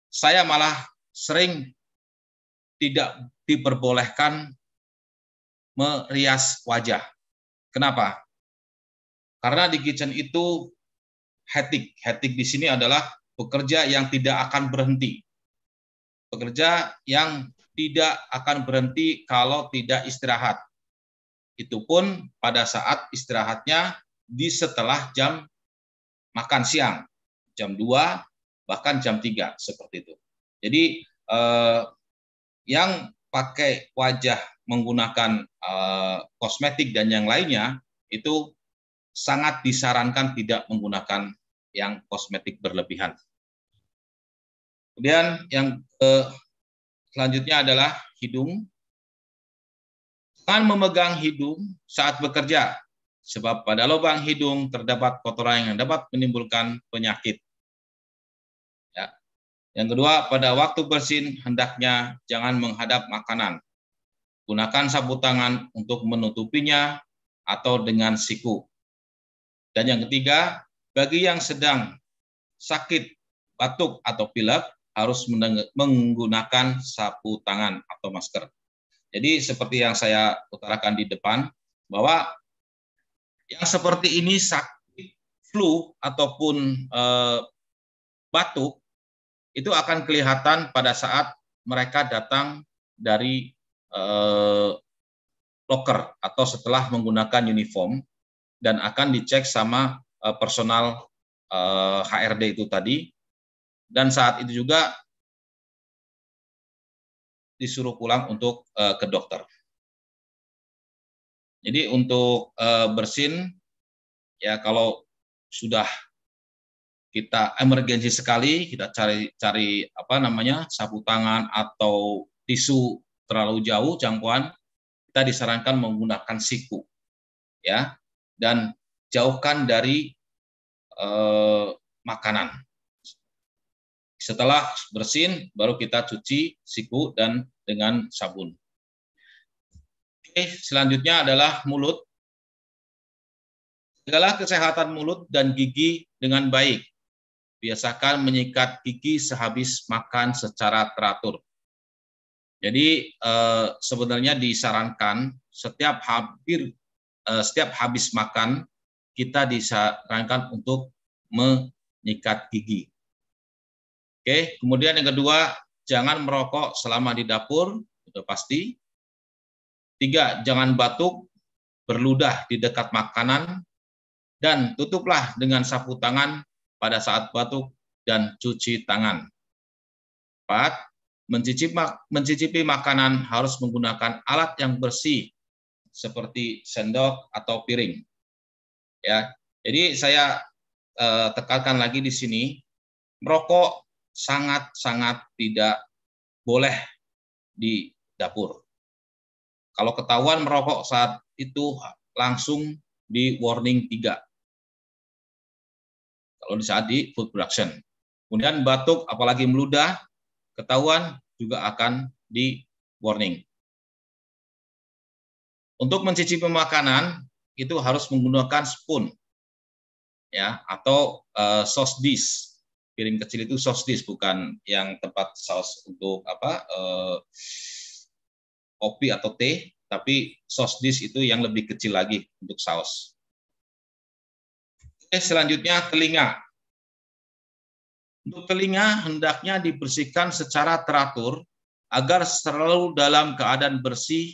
saya malah sering tidak diperbolehkan merias wajah. Kenapa? Karena di kitchen itu hetik. Hetik di sini adalah pekerja yang tidak akan berhenti. Pekerja yang tidak akan berhenti kalau tidak istirahat. Itu pun pada saat istirahatnya di setelah jam makan siang, jam 2, bahkan jam 3, seperti itu. Jadi eh, yang pakai wajah menggunakan eh, kosmetik dan yang lainnya itu sangat disarankan tidak menggunakan yang kosmetik berlebihan. Kemudian yang eh, selanjutnya adalah hidung. Jangan memegang hidung saat bekerja, sebab pada lubang hidung terdapat kotoran yang dapat menimbulkan penyakit. Ya. Yang kedua, pada waktu bersin hendaknya jangan menghadap makanan. Gunakan sapu tangan untuk menutupinya atau dengan siku. Dan yang ketiga, bagi yang sedang sakit batuk atau pilek harus menggunakan sapu tangan atau masker. Jadi seperti yang saya utarakan di depan bahwa yang seperti ini sakit flu ataupun eh, batuk itu akan kelihatan pada saat mereka datang dari eh, locker atau setelah menggunakan uniform dan akan dicek sama uh, personal eh, HRD itu tadi. Dan saat itu juga disuruh pulang untuk uh, ke dokter. Jadi untuk uh, bersin ya kalau sudah kita emergensi sekali kita cari cari apa namanya sapu tangan atau tisu terlalu jauh jangkauan kita disarankan menggunakan siku ya dan jauhkan dari eh, makanan. Setelah bersin, baru kita cuci siku dan dengan sabun. Oke, selanjutnya adalah mulut. Segala kesehatan mulut dan gigi dengan baik. Biasakan menyikat gigi sehabis makan secara teratur. Jadi eh, sebenarnya disarankan setiap hampir Eh, setiap habis makan kita disarankan untuk menyikat gigi. Oke, kemudian yang kedua, jangan merokok selama di dapur, itu pasti. Tiga, jangan batuk, berludah di dekat makanan, dan tutuplah dengan sapu tangan pada saat batuk dan cuci tangan. Empat, mencicipi, mencicipi makanan harus menggunakan alat yang bersih seperti sendok atau piring. Ya. Jadi saya eh, tekankan lagi di sini merokok sangat-sangat tidak boleh di dapur. Kalau ketahuan merokok saat itu langsung di warning 3. Kalau di saat di food production. Kemudian batuk apalagi meludah ketahuan juga akan di warning. Untuk mencicipi makanan itu harus menggunakan spoon ya atau uh, sauce dish. Piring kecil itu sauce dish bukan yang tempat saus untuk apa uh, kopi atau teh, tapi sauce dish itu yang lebih kecil lagi untuk saus. Oke, selanjutnya telinga. Untuk telinga hendaknya dibersihkan secara teratur agar selalu dalam keadaan bersih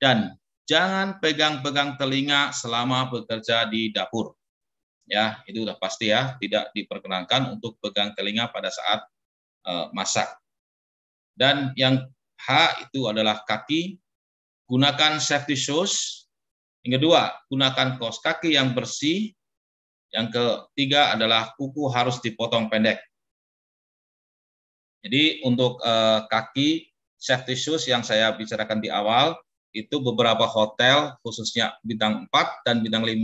dan jangan pegang-pegang telinga selama bekerja di dapur. Ya, itu sudah pasti ya, tidak diperkenankan untuk pegang telinga pada saat uh, masak. Dan yang H itu adalah kaki, gunakan safety shoes. Yang kedua, gunakan kaos kaki yang bersih. Yang ketiga adalah kuku harus dipotong pendek. Jadi untuk uh, kaki safety shoes yang saya bicarakan di awal itu beberapa hotel khususnya bintang 4 dan bintang 5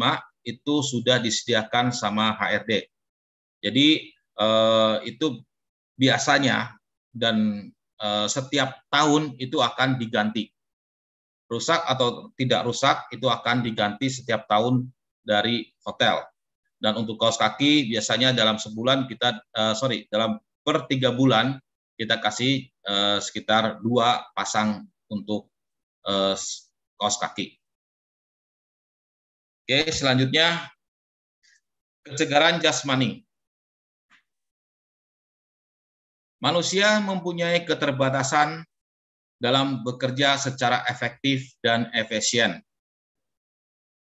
itu sudah disediakan sama HRD. Jadi uh, itu biasanya dan uh, setiap tahun itu akan diganti. Rusak atau tidak rusak itu akan diganti setiap tahun dari hotel. Dan untuk kaos kaki biasanya dalam sebulan kita uh, sorry dalam per tiga bulan kita kasih uh, sekitar dua pasang untuk uh, kaos kaki. Oke, selanjutnya kesegaran jasmani. Manusia mempunyai keterbatasan dalam bekerja secara efektif dan efisien.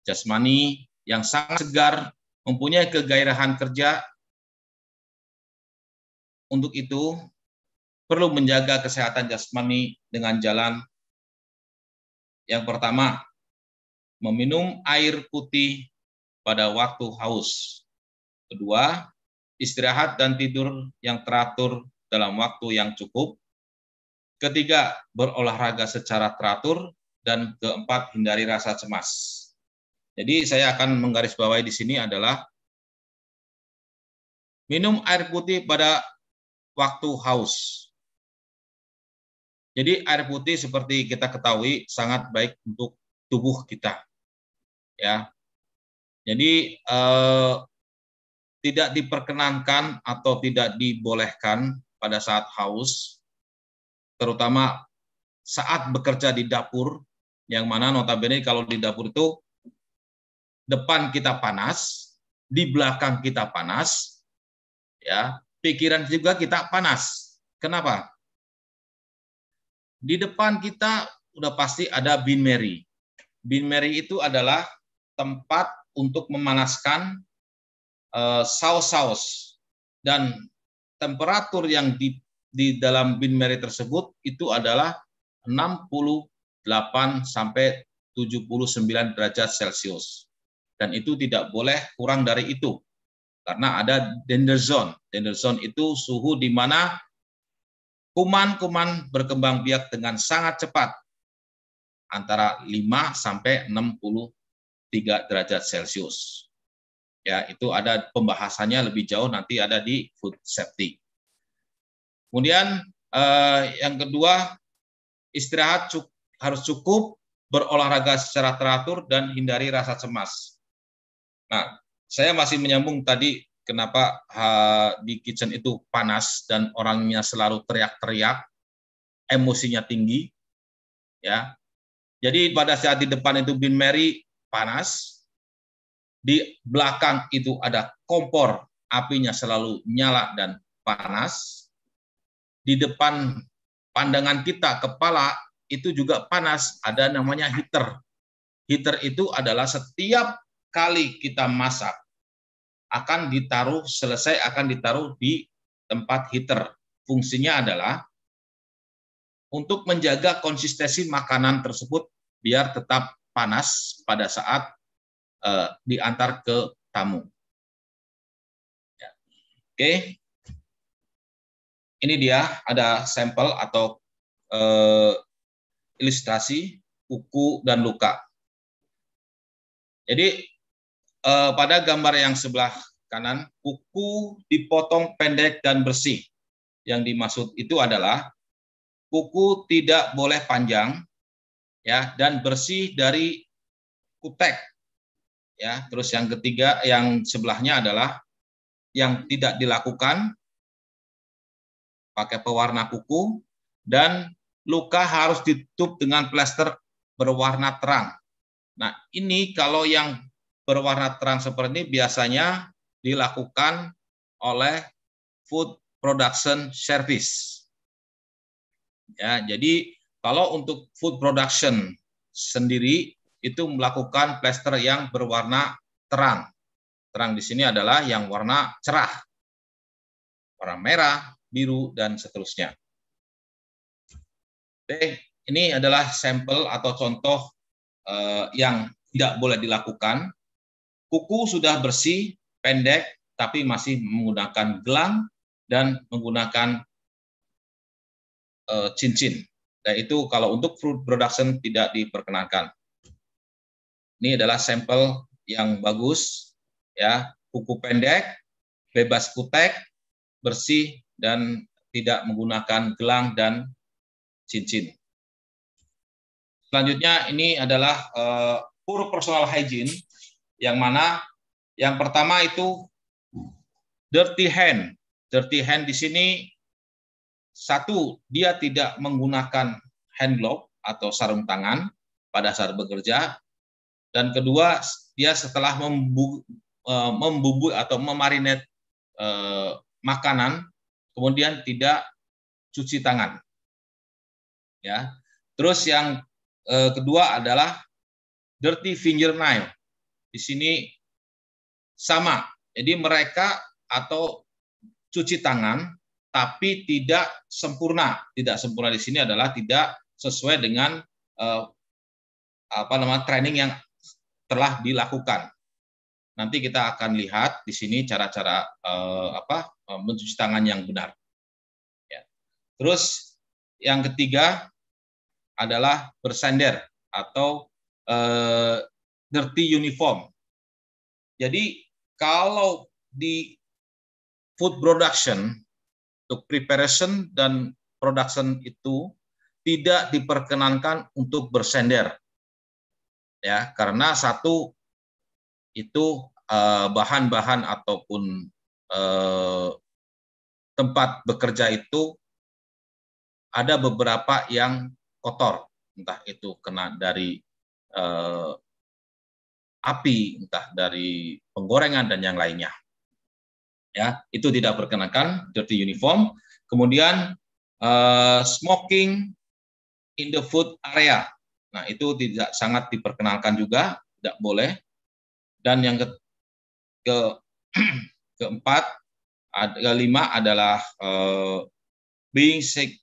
Jasmani yang sangat segar mempunyai kegairahan kerja. Untuk itu, perlu menjaga kesehatan jasmani dengan jalan yang pertama, meminum air putih pada waktu haus. Kedua, istirahat dan tidur yang teratur dalam waktu yang cukup. Ketiga, berolahraga secara teratur. Dan keempat, hindari rasa cemas. Jadi saya akan menggarisbawahi di sini adalah minum air putih pada waktu haus. Jadi air putih seperti kita ketahui sangat baik untuk tubuh kita. Ya. Jadi eh, tidak diperkenankan atau tidak dibolehkan pada saat haus, terutama saat bekerja di dapur, yang mana notabene kalau di dapur itu depan kita panas, di belakang kita panas, ya pikiran juga kita panas. Kenapa? Di depan kita udah pasti ada Bin Mary. Bin Mary itu adalah tempat untuk memanaskan uh, saus-saus dan temperatur yang di di dalam Bin Mary tersebut itu adalah 68 sampai 79 derajat Celcius. Dan itu tidak boleh kurang dari itu. Karena ada danger zone. Danger zone itu suhu di mana kuman-kuman berkembang biak dengan sangat cepat antara 5 sampai 63 derajat Celcius. Ya, itu ada pembahasannya lebih jauh nanti ada di food safety. Kemudian eh, yang kedua istirahat cuk harus cukup, berolahraga secara teratur dan hindari rasa cemas. Nah, saya masih menyambung tadi kenapa di kitchen itu panas dan orangnya selalu teriak-teriak, emosinya tinggi, ya. Jadi pada saat di depan itu Bin Mary panas, di belakang itu ada kompor, apinya selalu nyala dan panas. Di depan pandangan kita kepala itu juga panas, ada namanya heater. Heater itu adalah setiap kali kita masak akan ditaruh selesai akan ditaruh di tempat heater. Fungsinya adalah untuk menjaga konsistensi makanan tersebut biar tetap panas pada saat uh, diantar ke tamu. Ya. Oke, ini dia ada sampel atau uh, ilustrasi kuku dan luka. Jadi uh, pada gambar yang sebelah kanan, kuku dipotong pendek dan bersih. Yang dimaksud itu adalah kuku tidak boleh panjang ya dan bersih dari kutek. Ya, terus yang ketiga yang sebelahnya adalah yang tidak dilakukan pakai pewarna kuku dan luka harus ditutup dengan plester berwarna terang. Nah, ini kalau yang berwarna terang seperti ini biasanya dilakukan oleh food production service. Ya, jadi kalau untuk food production sendiri itu melakukan plester yang berwarna terang. Terang di sini adalah yang warna cerah. Warna merah, biru dan seterusnya. Oke, ini adalah sampel atau contoh eh, yang tidak boleh dilakukan. Kuku sudah bersih, pendek, tapi masih menggunakan gelang dan menggunakan uh, cincin. Itu kalau untuk fruit production tidak diperkenankan. Ini adalah sampel yang bagus, ya kuku pendek, bebas kutek, bersih dan tidak menggunakan gelang dan cincin. Selanjutnya ini adalah uh, personal hygiene yang mana yang pertama itu dirty hand. Dirty hand di sini satu dia tidak menggunakan hand glove atau sarung tangan pada saat bekerja dan kedua dia setelah membu, membumbu atau memarinate uh, makanan kemudian tidak cuci tangan. Ya. Terus yang uh, kedua adalah dirty fingernail. Di sini sama. Jadi mereka atau cuci tangan tapi tidak sempurna. Tidak sempurna di sini adalah tidak sesuai dengan eh, apa nama training yang telah dilakukan. Nanti kita akan lihat di sini cara-cara eh, apa eh, mencuci tangan yang benar. Ya. Terus yang ketiga adalah bersender atau eh, dirty uniform. Jadi kalau di food production, untuk preparation dan production itu tidak diperkenankan untuk bersender. Ya, karena satu itu eh, bahan-bahan uh, ataupun uh, tempat bekerja itu ada beberapa yang kotor, entah itu kena dari uh, api, entah dari penggorengan dan yang lainnya. Ya, itu tidak perkenakan dirty uniform. Kemudian uh, smoking in the food area. Nah, itu tidak sangat diperkenalkan juga, tidak boleh. Dan yang ke, ke keempat, ada lima adalah uh, being sick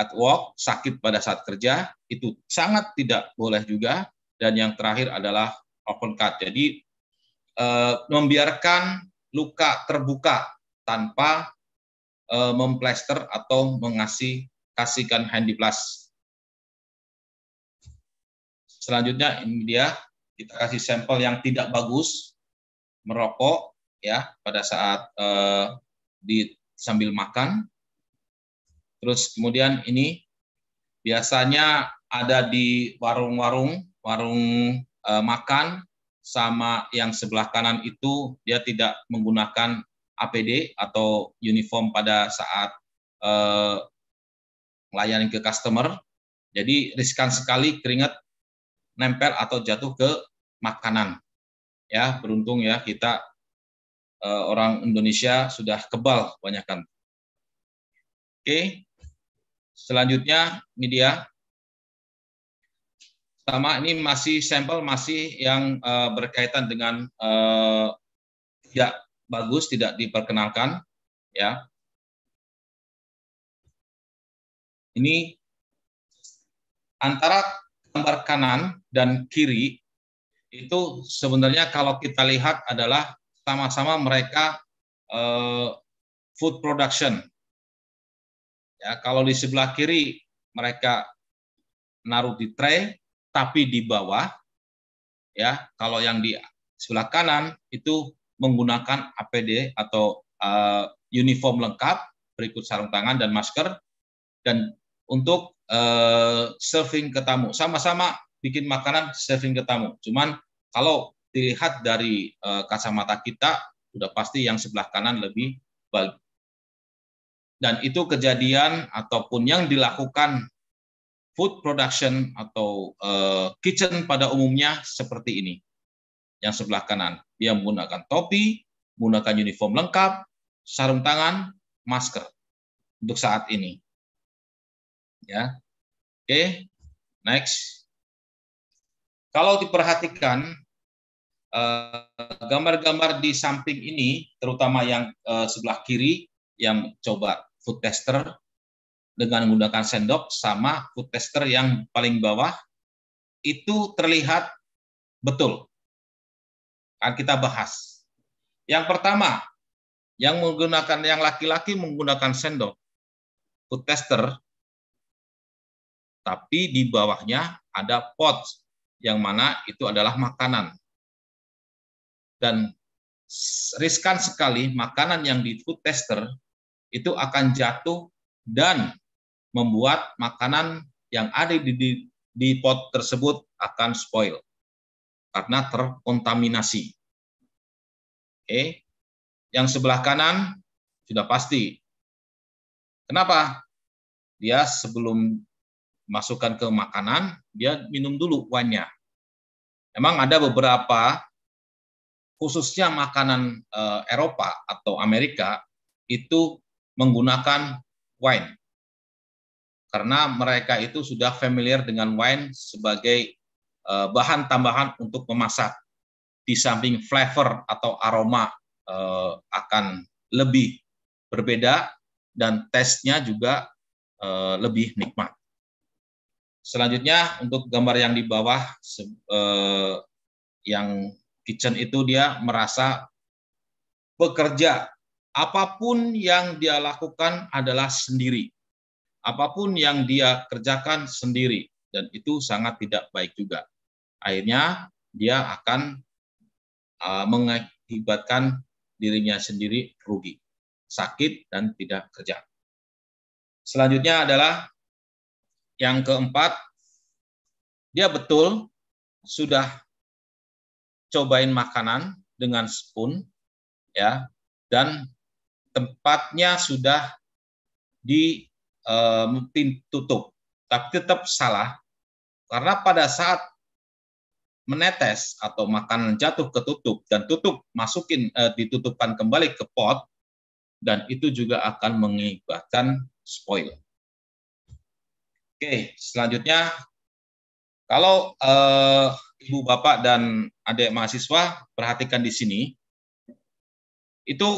at work, sakit pada saat kerja, itu sangat tidak boleh juga. Dan yang terakhir adalah open cut. Jadi eh, membiarkan luka terbuka tanpa eh, memplester atau mengasih kasihkan plus. Selanjutnya ini dia kita kasih sampel yang tidak bagus merokok ya pada saat eh, di sambil makan. Terus kemudian ini biasanya ada di warung-warung, warung uh, makan sama yang sebelah kanan itu dia tidak menggunakan APD atau uniform pada saat uh, melayani ke customer. Jadi riskan sekali keringat nempel atau jatuh ke makanan. Ya, beruntung ya kita uh, orang Indonesia sudah kebal kebanyakan. Oke. Selanjutnya ini dia Pertama ini masih sampel masih yang uh, berkaitan dengan uh, tidak bagus, tidak diperkenalkan, ya. Ini antara gambar kanan dan kiri itu sebenarnya kalau kita lihat adalah sama-sama mereka uh, food production. Ya, kalau di sebelah kiri mereka naruh di tray, tapi di bawah, ya kalau yang di sebelah kanan itu menggunakan APD atau uh, uniform lengkap berikut sarung tangan dan masker dan untuk uh, serving ke tamu sama-sama bikin makanan serving ke tamu. Cuman kalau dilihat dari uh, kacamata kita sudah pasti yang sebelah kanan lebih baik. Dan itu kejadian ataupun yang dilakukan food production atau uh, kitchen pada umumnya seperti ini. Yang sebelah kanan, dia menggunakan topi, menggunakan uniform lengkap, sarung tangan, masker untuk saat ini. Ya. Oke, okay. next. Kalau diperhatikan eh, gambar-gambar uh, di samping ini, terutama yang uh, sebelah kiri yang coba food tester dengan menggunakan sendok sama food tester yang paling bawah itu terlihat betul. Akan kita bahas. Yang pertama, yang menggunakan yang laki-laki menggunakan sendok food tester tapi di bawahnya ada pot yang mana itu adalah makanan. Dan riskan sekali makanan yang di food tester itu akan jatuh dan membuat makanan yang ada di, di, di pot tersebut akan spoil karena terkontaminasi. Oke. Yang sebelah kanan sudah pasti. Kenapa? Dia sebelum masukkan ke makanan, dia minum dulu wine-nya. Emang ada beberapa khususnya makanan eh, Eropa atau Amerika itu menggunakan wine karena mereka itu sudah familiar dengan wine sebagai uh, bahan tambahan untuk memasak. Di samping flavor atau aroma uh, akan lebih berbeda dan tesnya juga uh, lebih nikmat. Selanjutnya untuk gambar yang di bawah uh, yang kitchen itu dia merasa bekerja apa pun yang dia lakukan adalah sendiri apa pun yang dia kerjakan sendiri dan itu sangat tidak baik juga. Akhirnya dia akan uh, mengakibatkan dirinya sendiri rugi, sakit dan tidak kerja. Selanjutnya adalah yang keempat, dia betul sudah cobain makanan dengan spoon ya dan tempatnya sudah di uh, tutup, tapi tetap salah karena pada saat menetes atau makanan jatuh ke tutup dan tutup masukin uh, ditutupkan kembali ke pot dan itu juga akan mengibatkan spoil. Oke, selanjutnya kalau uh, ibu bapak dan adik mahasiswa perhatikan di sini, itu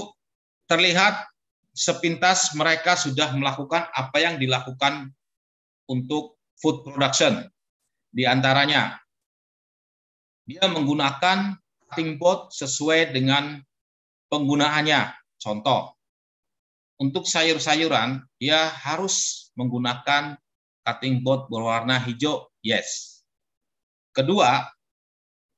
terlihat sepintas mereka sudah melakukan apa yang dilakukan untuk food production. Di antaranya, dia menggunakan cutting board sesuai dengan penggunaannya. Contoh, untuk sayur-sayuran, dia harus menggunakan cutting board berwarna hijau, yes. Kedua,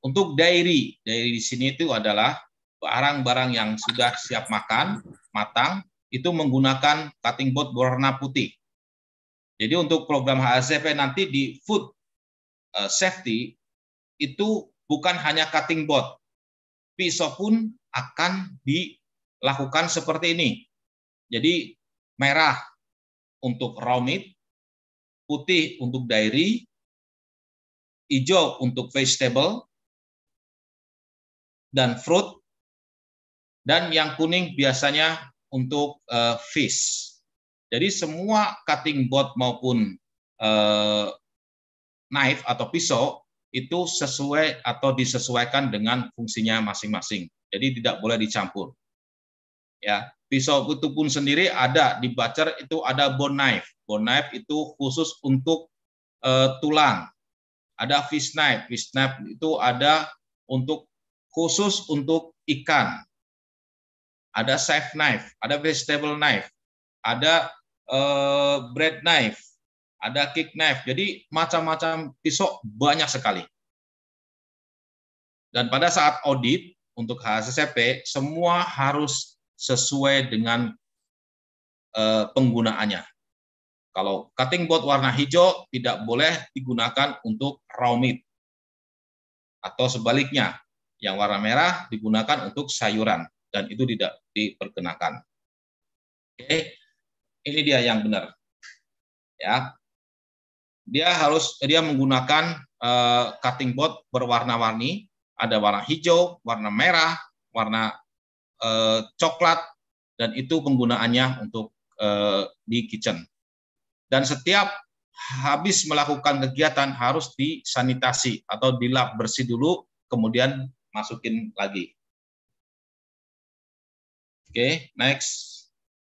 untuk dairy, dairy di sini itu adalah barang-barang yang sudah siap makan, matang, itu menggunakan cutting board berwarna putih. Jadi untuk program HACP nanti di food eh, safety itu bukan hanya cutting board, pisau pun akan dilakukan seperti ini. Jadi merah untuk raw meat, putih untuk dairy, hijau untuk vegetable, dan fruit, dan yang kuning biasanya untuk uh, fish. Jadi semua cutting board maupun uh, knife atau pisau itu sesuai atau disesuaikan dengan fungsinya masing-masing. Jadi tidak boleh dicampur. Ya, pisau itu pun sendiri ada di bacer itu ada bone knife. Bone knife itu khusus untuk uh, tulang. ada fish knife. Fish knife itu ada untuk khusus untuk ikan. Ada chef knife, ada vegetable knife, ada uh, bread knife, ada kick knife. Jadi macam-macam pisau banyak sekali. Dan pada saat audit untuk HACCP, semua harus sesuai dengan uh, penggunaannya. Kalau cutting board warna hijau tidak boleh digunakan untuk raw meat. Atau sebaliknya, yang warna merah digunakan untuk sayuran dan itu tidak diperkenakan. Oke, ini dia yang benar. Ya, dia harus dia menggunakan uh, cutting board berwarna-warni, ada warna hijau, warna merah, warna uh, coklat, dan itu penggunaannya untuk uh, di kitchen dan setiap habis melakukan kegiatan harus disanitasi atau dilap bersih dulu, kemudian masukin lagi. Oke, okay, next.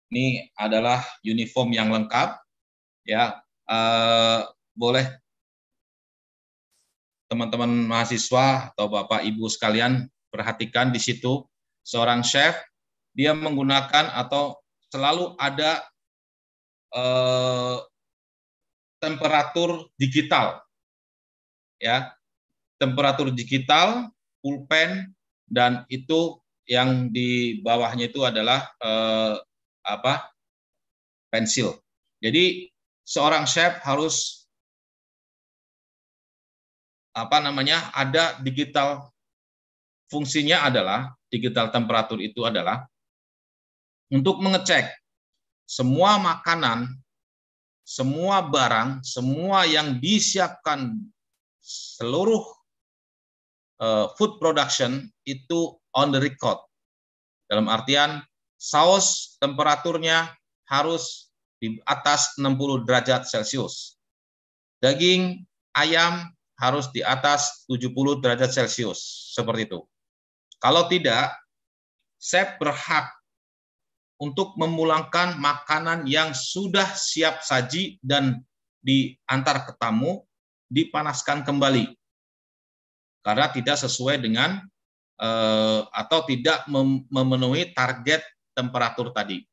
Ini adalah uniform yang lengkap. Ya, uh, boleh teman-teman mahasiswa atau bapak ibu sekalian perhatikan di situ seorang chef dia menggunakan atau selalu ada eh, temperatur digital. Ya. Temperatur digital, pulpen dan itu yang di bawahnya itu adalah eh, apa? pensil. Jadi seorang chef harus apa namanya? ada digital fungsinya adalah digital temperatur itu adalah untuk mengecek semua makanan, semua barang, semua yang disiapkan seluruh uh, food production itu on the record. Dalam artian saus temperaturnya harus di atas 60 derajat Celcius. Daging ayam harus di atas 70 derajat Celcius, seperti itu. Kalau tidak, chef berhak untuk memulangkan makanan yang sudah siap saji dan diantar ke tamu dipanaskan kembali karena tidak sesuai dengan eh, atau tidak memenuhi target temperatur tadi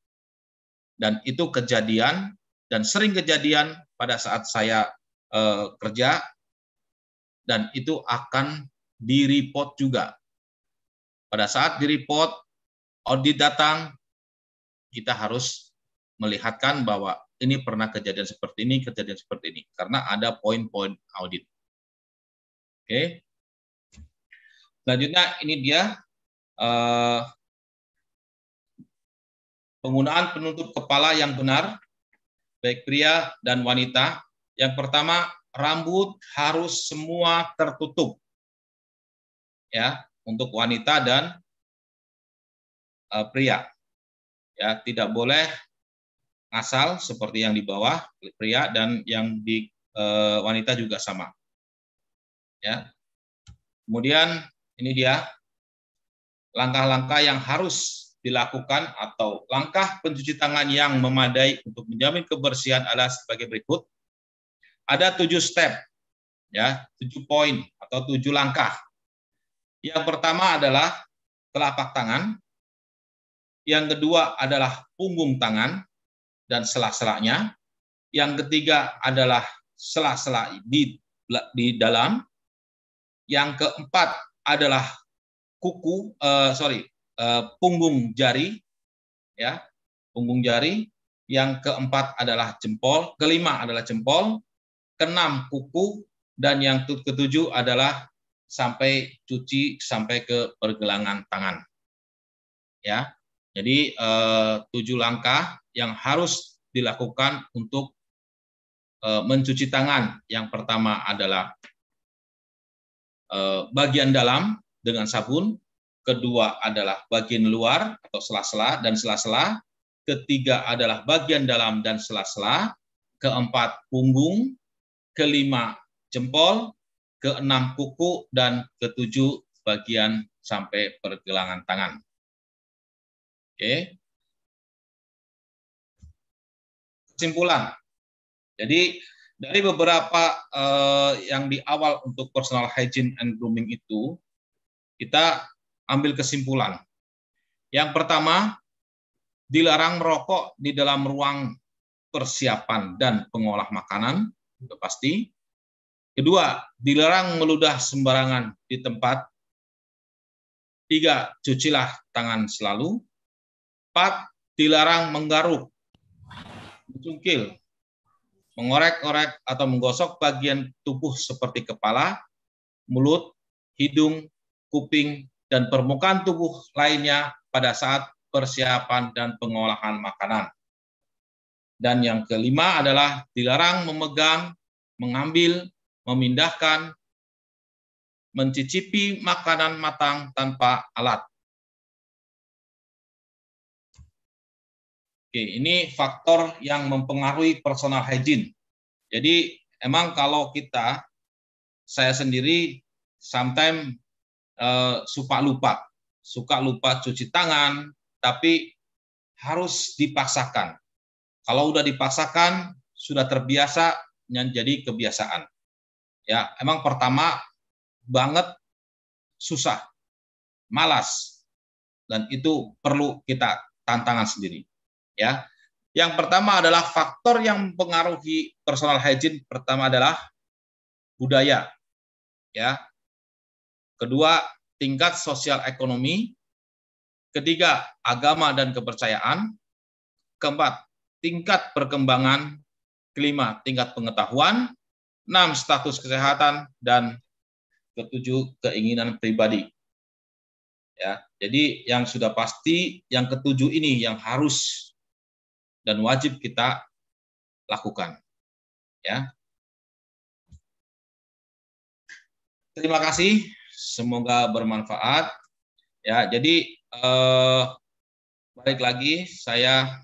dan itu kejadian dan sering kejadian pada saat saya eh, kerja dan itu akan direport juga pada saat direport audit datang kita harus melihatkan bahwa ini pernah kejadian seperti ini, kejadian seperti ini, karena ada poin-poin audit. Oke. Selanjutnya ini dia uh, penggunaan penutup kepala yang benar, baik pria dan wanita. Yang pertama, rambut harus semua tertutup, ya, untuk wanita dan uh, pria ya tidak boleh asal seperti yang di bawah pria dan yang di e, wanita juga sama ya kemudian ini dia langkah-langkah yang harus dilakukan atau langkah pencuci tangan yang memadai untuk menjamin kebersihan adalah sebagai berikut ada tujuh step ya tujuh poin atau tujuh langkah yang pertama adalah telapak tangan yang kedua adalah punggung tangan dan sela-selanya. Yang ketiga adalah sela-sela di, di dalam. Yang keempat adalah kuku, uh, sorry, uh, punggung jari, ya, punggung jari. Yang keempat adalah jempol, kelima adalah jempol, keenam kuku, dan yang ketujuh adalah sampai cuci sampai ke pergelangan tangan. Ya, jadi eh, tujuh langkah yang harus dilakukan untuk mencuci tangan. Yang pertama adalah bagian dalam dengan sabun, kedua adalah bagian luar atau sela-sela dan sela-sela, ketiga adalah bagian dalam dan sela-sela, keempat punggung, kelima jempol, keenam kuku, dan ketujuh bagian sampai pergelangan tangan. Oke. Kesimpulan. Jadi Dari beberapa uh, yang di awal untuk personal hygiene and grooming itu, kita ambil kesimpulan. Yang pertama, dilarang merokok di dalam ruang persiapan dan pengolah makanan, itu pasti. Kedua, dilarang meludah sembarangan di tempat. Tiga, cucilah tangan selalu. Empat, dilarang menggaruk, mencungkil, mengorek-orek atau menggosok bagian tubuh seperti kepala, mulut, hidung, kuping, dan permukaan tubuh lainnya pada saat persiapan dan pengolahan makanan. Dan yang kelima adalah dilarang memegang, mengambil, memindahkan, mencicipi makanan matang tanpa alat. Oke, ini faktor yang mempengaruhi personal hygiene. Jadi emang kalau kita, saya sendiri sometimes uh, suka lupa, suka lupa cuci tangan, tapi harus dipaksakan. Kalau udah dipaksakan, sudah terbiasa jadi kebiasaan. Ya, emang pertama banget susah, malas, dan itu perlu kita tantangan sendiri. Ya, yang pertama adalah faktor yang mempengaruhi personal hygiene. Pertama adalah budaya, ya. Kedua, tingkat sosial ekonomi. Ketiga, agama dan kepercayaan. Keempat, tingkat perkembangan. Kelima, tingkat pengetahuan. Enam, status kesehatan. Dan ketujuh, keinginan pribadi. Ya, jadi yang sudah pasti, yang ketujuh ini yang harus dan wajib kita lakukan. Ya. Terima kasih, semoga bermanfaat. Ya, jadi eh, balik lagi saya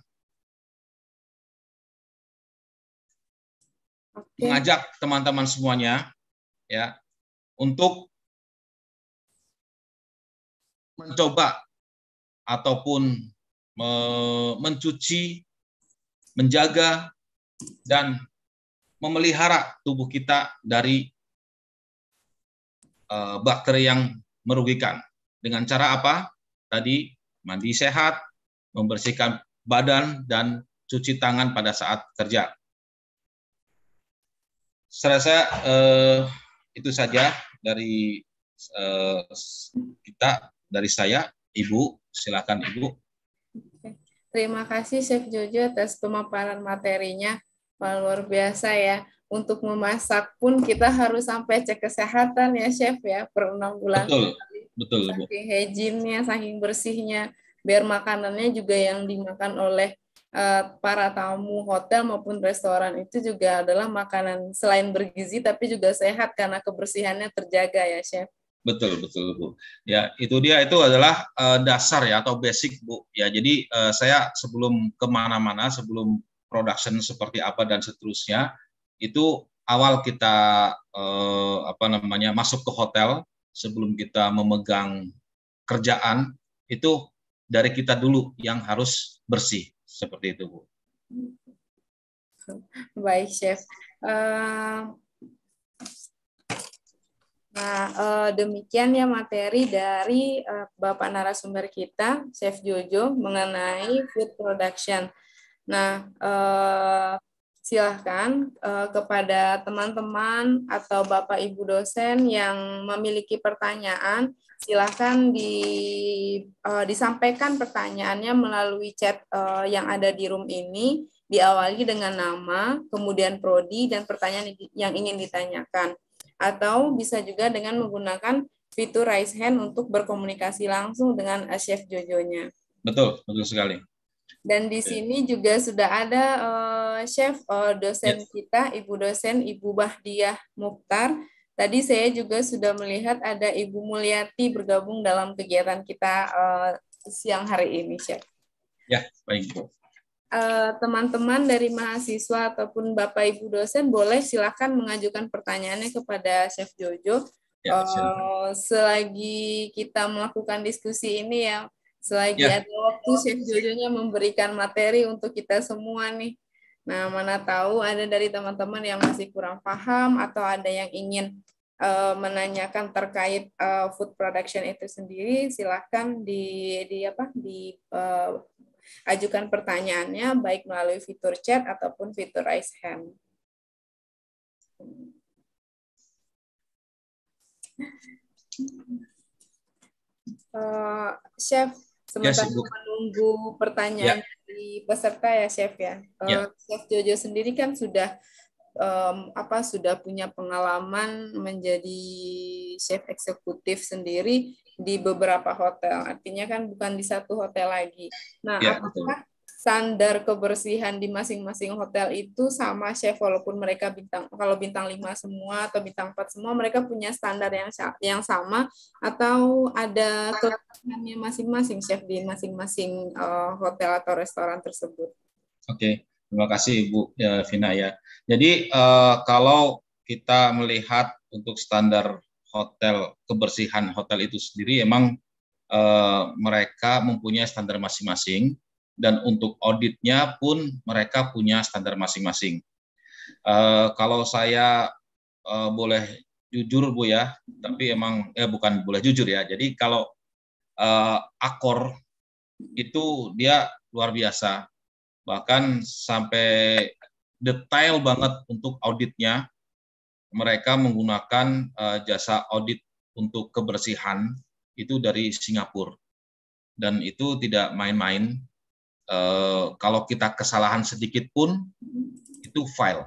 okay. mengajak teman-teman semuanya ya untuk mencoba ataupun me mencuci, menjaga dan memelihara tubuh kita dari uh, bakteri yang merugikan. Dengan cara apa? tadi mandi sehat, membersihkan badan dan cuci tangan pada saat kerja. Saya rasa eh, itu saja dari eh, kita, dari saya, Ibu. Silakan Ibu. Terima kasih Chef Jojo atas pemaparan materinya. Wah, luar biasa ya. Untuk memasak pun kita harus sampai cek kesehatan ya Chef ya per enam bulan. Betul betul saking hygiene-nya saking bersihnya biar makanannya juga yang dimakan oleh uh, para tamu hotel maupun restoran itu juga adalah makanan selain bergizi tapi juga sehat karena kebersihannya terjaga ya chef betul betul bu ya itu dia itu adalah uh, dasar ya atau basic bu ya jadi uh, saya sebelum ke mana-mana sebelum production seperti apa dan seterusnya itu awal kita uh, apa namanya masuk ke hotel sebelum kita memegang kerjaan itu dari kita dulu yang harus bersih seperti itu bu. Baik chef. Nah uh, demikian ya materi dari uh, bapak narasumber kita chef Jojo mengenai food production. Nah uh, silahkan uh, kepada teman-teman atau Bapak Ibu dosen yang memiliki pertanyaan, silahkan di, uh, disampaikan pertanyaannya melalui chat uh, yang ada di room ini, diawali dengan nama, kemudian prodi, dan pertanyaan yang ingin ditanyakan. Atau bisa juga dengan menggunakan fitur raise hand untuk berkomunikasi langsung dengan Chef Jojonya. Betul, betul sekali. Dan di sini juga sudah ada uh, chef uh, dosen yes. kita, Ibu dosen Ibu Bahdiah Mukhtar. Tadi saya juga sudah melihat ada Ibu Mulyati bergabung dalam kegiatan kita uh, siang hari ini, chef. Ya, baik Bu. Teman-teman dari mahasiswa ataupun Bapak Ibu dosen boleh silakan mengajukan pertanyaannya kepada Chef Jojo. Ya, uh, selagi kita melakukan diskusi ini ya, Selagi ya. ada waktu Chef Jojonya memberikan materi untuk kita semua nih. Nah, mana tahu ada dari teman-teman yang masih kurang paham atau ada yang ingin uh, menanyakan terkait uh, food production itu sendiri, silahkan di di apa di uh, ajukan pertanyaannya baik melalui fitur chat ataupun fitur raise hand. Uh, Chef, sementara yes, menunggu pertanyaan yeah dari peserta ya chef ya. Yeah. Ya. chef Jojo sendiri kan sudah um, apa sudah punya pengalaman menjadi chef eksekutif sendiri di beberapa hotel. Artinya kan bukan di satu hotel lagi. Nah, yeah, apakah standar kebersihan di masing-masing hotel itu sama chef walaupun mereka bintang kalau bintang 5 semua atau bintang 4 semua mereka punya standar yang yang sama atau ada kelebihannya masing-masing chef di masing-masing uh, hotel atau restoran tersebut. Oke, okay. terima kasih Ibu ya, Vina ya. Jadi uh, kalau kita melihat untuk standar hotel kebersihan hotel itu sendiri emang uh, mereka mempunyai standar masing-masing dan untuk auditnya pun mereka punya standar masing-masing. Uh, kalau saya uh, boleh jujur bu ya, tapi emang ya bukan boleh jujur ya. Jadi kalau uh, akor itu dia luar biasa, bahkan sampai detail banget untuk auditnya. Mereka menggunakan uh, jasa audit untuk kebersihan itu dari Singapura dan itu tidak main-main eh, kalau kita kesalahan sedikit pun itu file.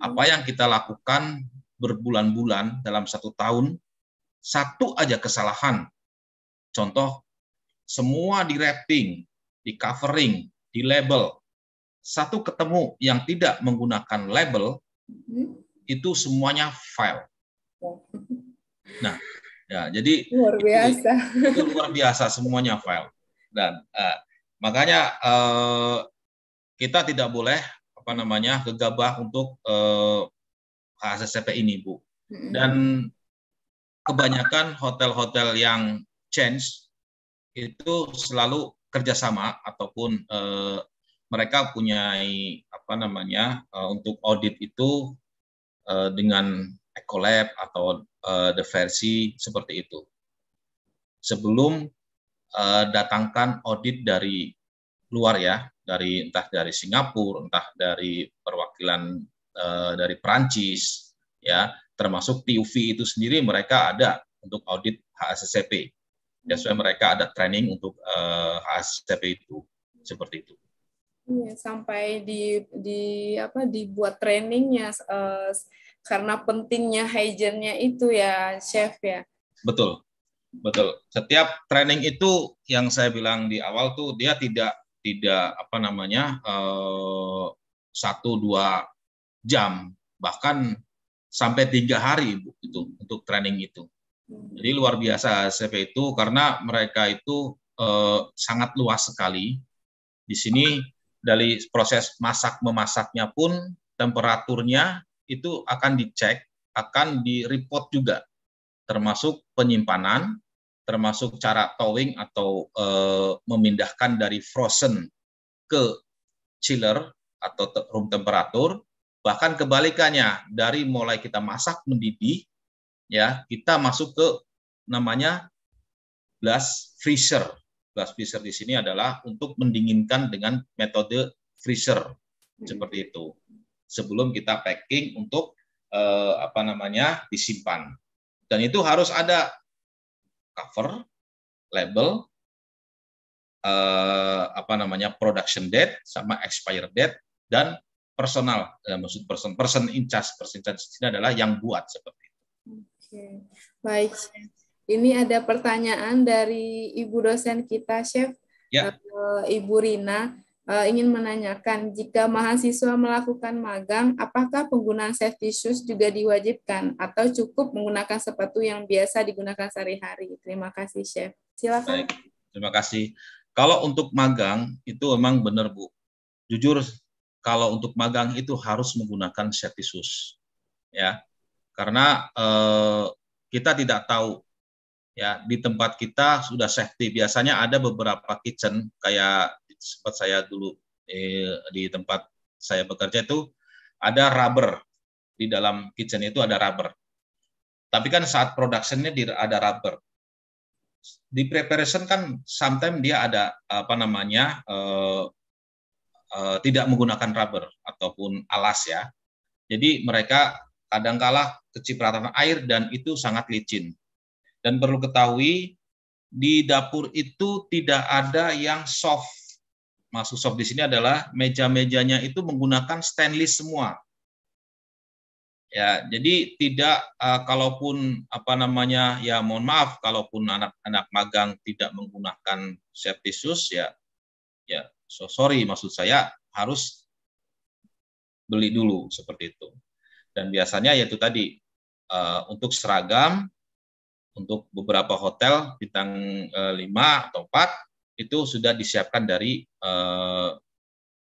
Apa yang kita lakukan berbulan-bulan dalam satu tahun, satu aja kesalahan. Contoh, semua di wrapping, di covering, di label. Satu ketemu yang tidak menggunakan label, itu semuanya file. Nah, ya jadi luar biasa. Itu, itu luar biasa semuanya file. Dan uh, Makanya eh, kita tidak boleh apa namanya gegabah untuk eh, HSCP ini, Bu. Dan kebanyakan hotel-hotel yang change itu selalu kerjasama ataupun eh, mereka punya apa namanya eh, untuk audit itu eh, dengan Ecolab atau eh, the versi seperti itu. Sebelum uh, datangkan audit dari luar ya, dari entah dari Singapura, entah dari perwakilan uh, dari Prancis, ya, termasuk TUV itu sendiri mereka ada untuk audit HACCP. Ya, supaya mereka ada training untuk uh, HACCP itu seperti itu. Iya, sampai di di apa dibuat trainingnya uh, karena pentingnya hygiene-nya itu ya, chef ya. Betul. Betul. Setiap training itu yang saya bilang di awal tuh dia tidak tidak apa namanya eh, satu dua jam bahkan sampai tiga hari bu itu untuk training itu. Jadi luar biasa CP itu karena mereka itu eh, sangat luas sekali. Di sini dari proses masak memasaknya pun temperaturnya itu akan dicek, akan di report juga, termasuk penyimpanan, termasuk cara towing atau uh, memindahkan dari frozen ke chiller atau room temperatur, bahkan kebalikannya dari mulai kita masak mendidih, ya kita masuk ke namanya blast freezer. Blast freezer di sini adalah untuk mendinginkan dengan metode freezer seperti itu. Sebelum kita packing untuk eh, apa namanya disimpan. Dan itu harus ada cover, label, uh, apa namanya production date sama expire date dan personal uh, maksud person person in charge person in charge ini adalah yang buat seperti itu. Oke, baik. Ini ada pertanyaan dari ibu dosen kita, chef, ya. uh, Ibu Rina uh, ingin menanyakan jika mahasiswa melakukan magang, apakah penggunaan safety shoes juga diwajibkan atau cukup menggunakan sepatu yang biasa digunakan sehari-hari? Terima kasih, Chef. Silakan. Baik, terima kasih. Kalau untuk magang itu memang benar, Bu. Jujur, kalau untuk magang itu harus menggunakan safety shoes, ya, karena eh, kita tidak tahu ya di tempat kita sudah safety biasanya ada beberapa kitchen kayak sempat saya dulu eh, di tempat saya bekerja itu ada rubber di dalam kitchen itu ada rubber. Tapi kan saat productionnya ada rubber. Di preparation kan sometimes dia ada apa namanya uh, uh, tidak menggunakan rubber ataupun alas ya. Jadi mereka kadangkala kecipratan air dan itu sangat licin. Dan perlu ketahui di dapur itu tidak ada yang soft. Maksud soft di sini adalah meja-mejanya itu menggunakan stainless semua. Ya, jadi tidak uh, kalaupun apa namanya ya mohon maaf kalaupun anak-anak magang tidak menggunakan safety shoes ya ya so sorry maksud saya harus beli dulu seperti itu. Dan biasanya yaitu tadi uh, untuk seragam untuk beberapa hotel bintang uh, 5 atau 4 itu sudah disiapkan dari uh,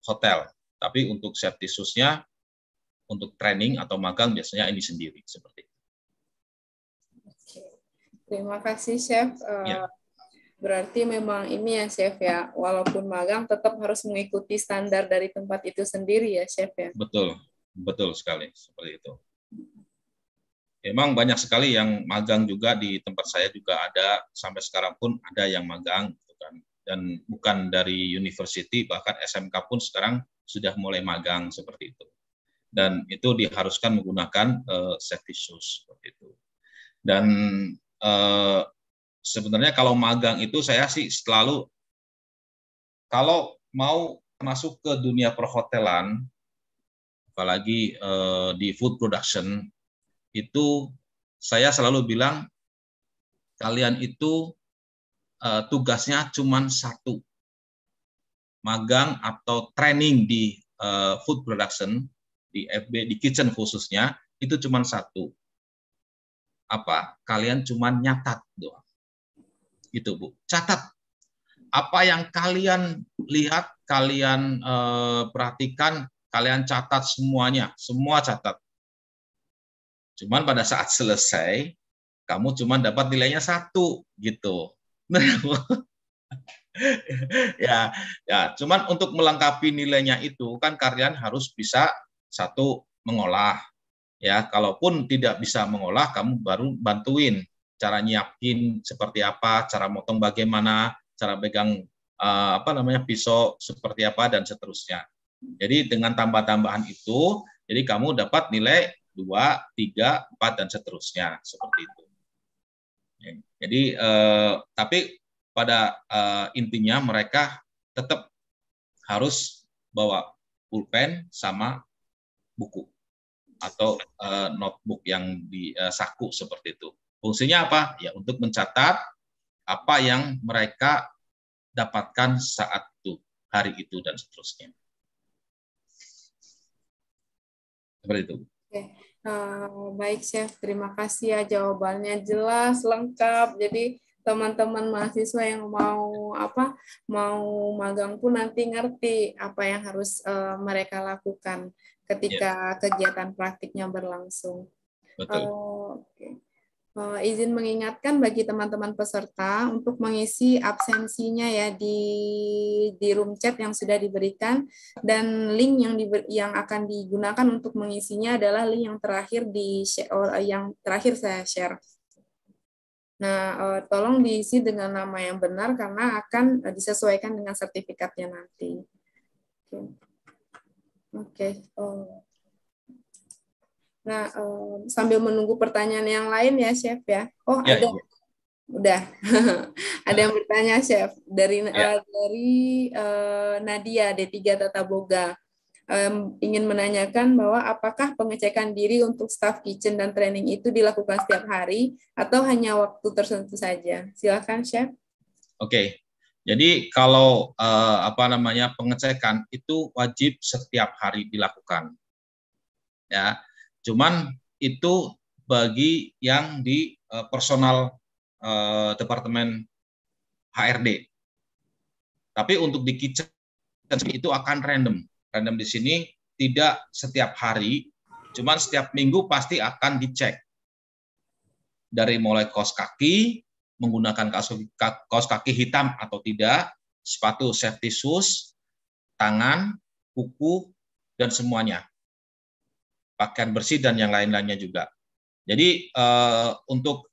hotel. Tapi untuk safety shoes-nya untuk training atau magang biasanya ini sendiri seperti itu. Terima kasih Chef. Uh, ya. Berarti memang ini ya Chef ya, walaupun magang tetap harus mengikuti standar dari tempat itu sendiri ya Chef ya. Betul, betul sekali seperti itu. Memang banyak sekali yang magang juga di tempat saya juga ada sampai sekarang pun ada yang magang gitu kan. Dan bukan dari university bahkan SMK pun sekarang sudah mulai magang seperti itu dan itu diharuskan menggunakan uh, safety shoes seperti itu. Dan uh, sebenarnya kalau magang itu saya sih selalu kalau mau masuk ke dunia perhotelan, apalagi uh, di food production itu saya selalu bilang kalian itu uh, tugasnya cuma satu magang atau training di uh, food production di FB di kitchen khususnya itu cuma satu. Apa? Kalian cuma nyatat doang. Itu bu. Catat. Apa yang kalian lihat kalian eh, perhatikan kalian catat semuanya. Semua catat cuman pada saat selesai kamu cuma dapat nilainya satu gitu. Ya ya cuman untuk melengkapi nilainya itu kan kalian harus bisa satu mengolah. Ya kalaupun tidak bisa mengolah kamu baru bantuin cara nyiapin seperti apa cara motong bagaimana cara pegang uh, apa namanya pisau seperti apa dan seterusnya. Jadi dengan tambah-tambahan itu jadi kamu dapat nilai dua tiga empat dan seterusnya seperti itu jadi uh, tapi pada uh, intinya mereka tetap harus bawa pulpen sama buku atau uh, notebook yang di uh, saku seperti itu. Fungsinya apa? Ya untuk mencatat apa yang mereka dapatkan saat itu, hari itu dan seterusnya. Seperti itu. Oke. Uh, baik Chef, terima kasih ya jawabannya jelas, lengkap. Jadi teman-teman mahasiswa yang mau apa mau magang pun nanti ngerti apa yang harus uh, mereka lakukan ketika yeah. kegiatan praktiknya berlangsung. Betul. Uh, okay. Uh, izin mengingatkan bagi teman-teman peserta untuk mengisi absensinya ya di di room chat yang sudah diberikan dan link yang di, yang akan digunakan untuk mengisinya adalah link yang terakhir di share, uh, yang terakhir saya share. Nah, uh, tolong diisi dengan nama yang benar karena akan uh, disesuaikan dengan sertifikatnya nanti. Oke. Okay. Oh. Nah, um, sambil menunggu pertanyaan yang lain ya, Chef ya. Oh, ya, ada. Ya. Udah. ada yang bertanya, Chef. Dari ya. uh, dari uh, Nadia D3 Tata Boga. Um, ingin menanyakan bahwa apakah pengecekan diri untuk staff kitchen dan training itu dilakukan setiap hari atau hanya waktu tertentu saja? Silakan, Chef. Oke. Okay. Jadi kalau eh, apa namanya pengecekan itu wajib setiap hari dilakukan. Ya. Cuman itu bagi yang di eh, personal eh, departemen HRD. Tapi untuk di kitchen itu akan random. Random di sini tidak setiap hari, cuman setiap minggu pasti akan dicek. Dari mulai kos kaki, menggunakan kaos kaki hitam atau tidak, sepatu safety shoes, tangan, kuku, dan semuanya. Pakaian bersih dan yang lain-lainnya juga. Jadi uh, untuk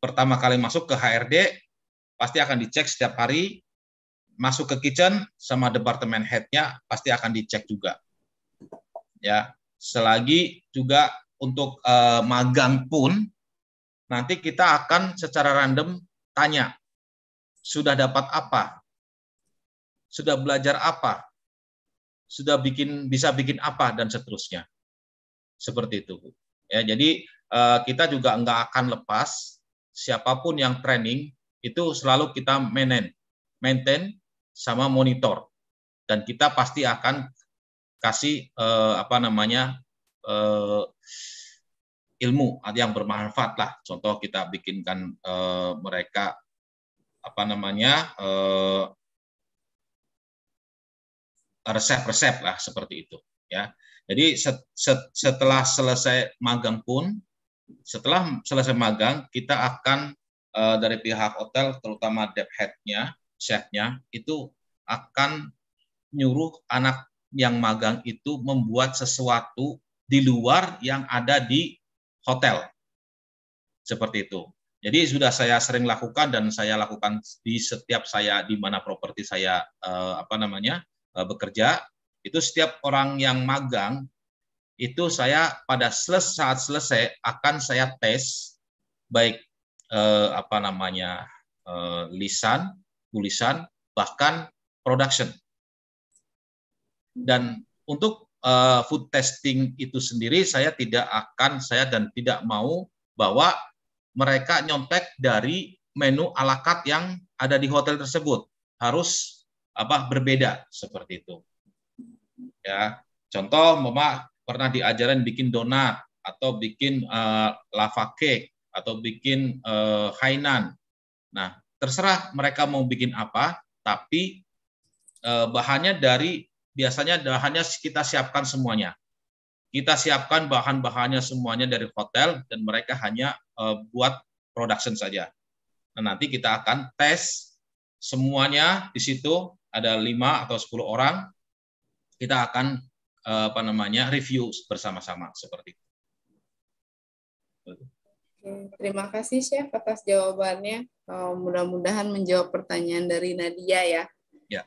pertama kali masuk ke HRD pasti akan dicek setiap hari. Masuk ke kitchen sama departemen head-nya pasti akan dicek juga. Ya, selagi juga untuk uh, magang pun nanti kita akan secara random tanya sudah dapat apa, sudah belajar apa, sudah bikin bisa bikin apa dan seterusnya. Seperti itu. Ya, jadi uh, kita juga nggak akan lepas siapa pun yang training itu selalu kita maintain, maintain sama monitor dan kita pasti akan kasih uh, apa namanya uh, ilmu yang bermanfaat lah. Contoh kita bikinkan uh, mereka apa namanya resep-resep lah seperti itu ya. Jadi set, set, setelah selesai magang pun setelah selesai magang kita akan uh, dari pihak hotel terutama dev head-nya, chef-nya itu akan nyuruh anak yang magang itu membuat sesuatu di luar yang ada di hotel. Seperti itu. Jadi sudah saya sering lakukan dan saya lakukan di setiap saya di mana properti saya uh, apa namanya uh, bekerja itu setiap orang yang magang itu saya pada seles, saat selesai akan saya tes baik eh, apa namanya eh, lisan, tulisan, bahkan production. Dan untuk eh, food testing itu sendiri saya tidak akan saya dan tidak mau bahwa mereka nyontek dari menu alakat yang ada di hotel tersebut harus apa berbeda seperti itu. Ya, contoh mama pernah diajarin bikin donat atau bikin uh, lava cake atau bikin uh, hainan. Nah, terserah mereka mau bikin apa, tapi uh, bahannya dari biasanya bahannya kita siapkan semuanya. Kita siapkan bahan-bahannya semuanya dari hotel dan mereka hanya uh, buat production saja. Nah, nanti kita akan tes semuanya di situ ada lima atau 10 orang, kita akan eh, apa namanya review bersama-sama seperti itu. terima kasih Chef atas jawabannya. Eh, mudah-mudahan menjawab pertanyaan dari Nadia ya. Ya.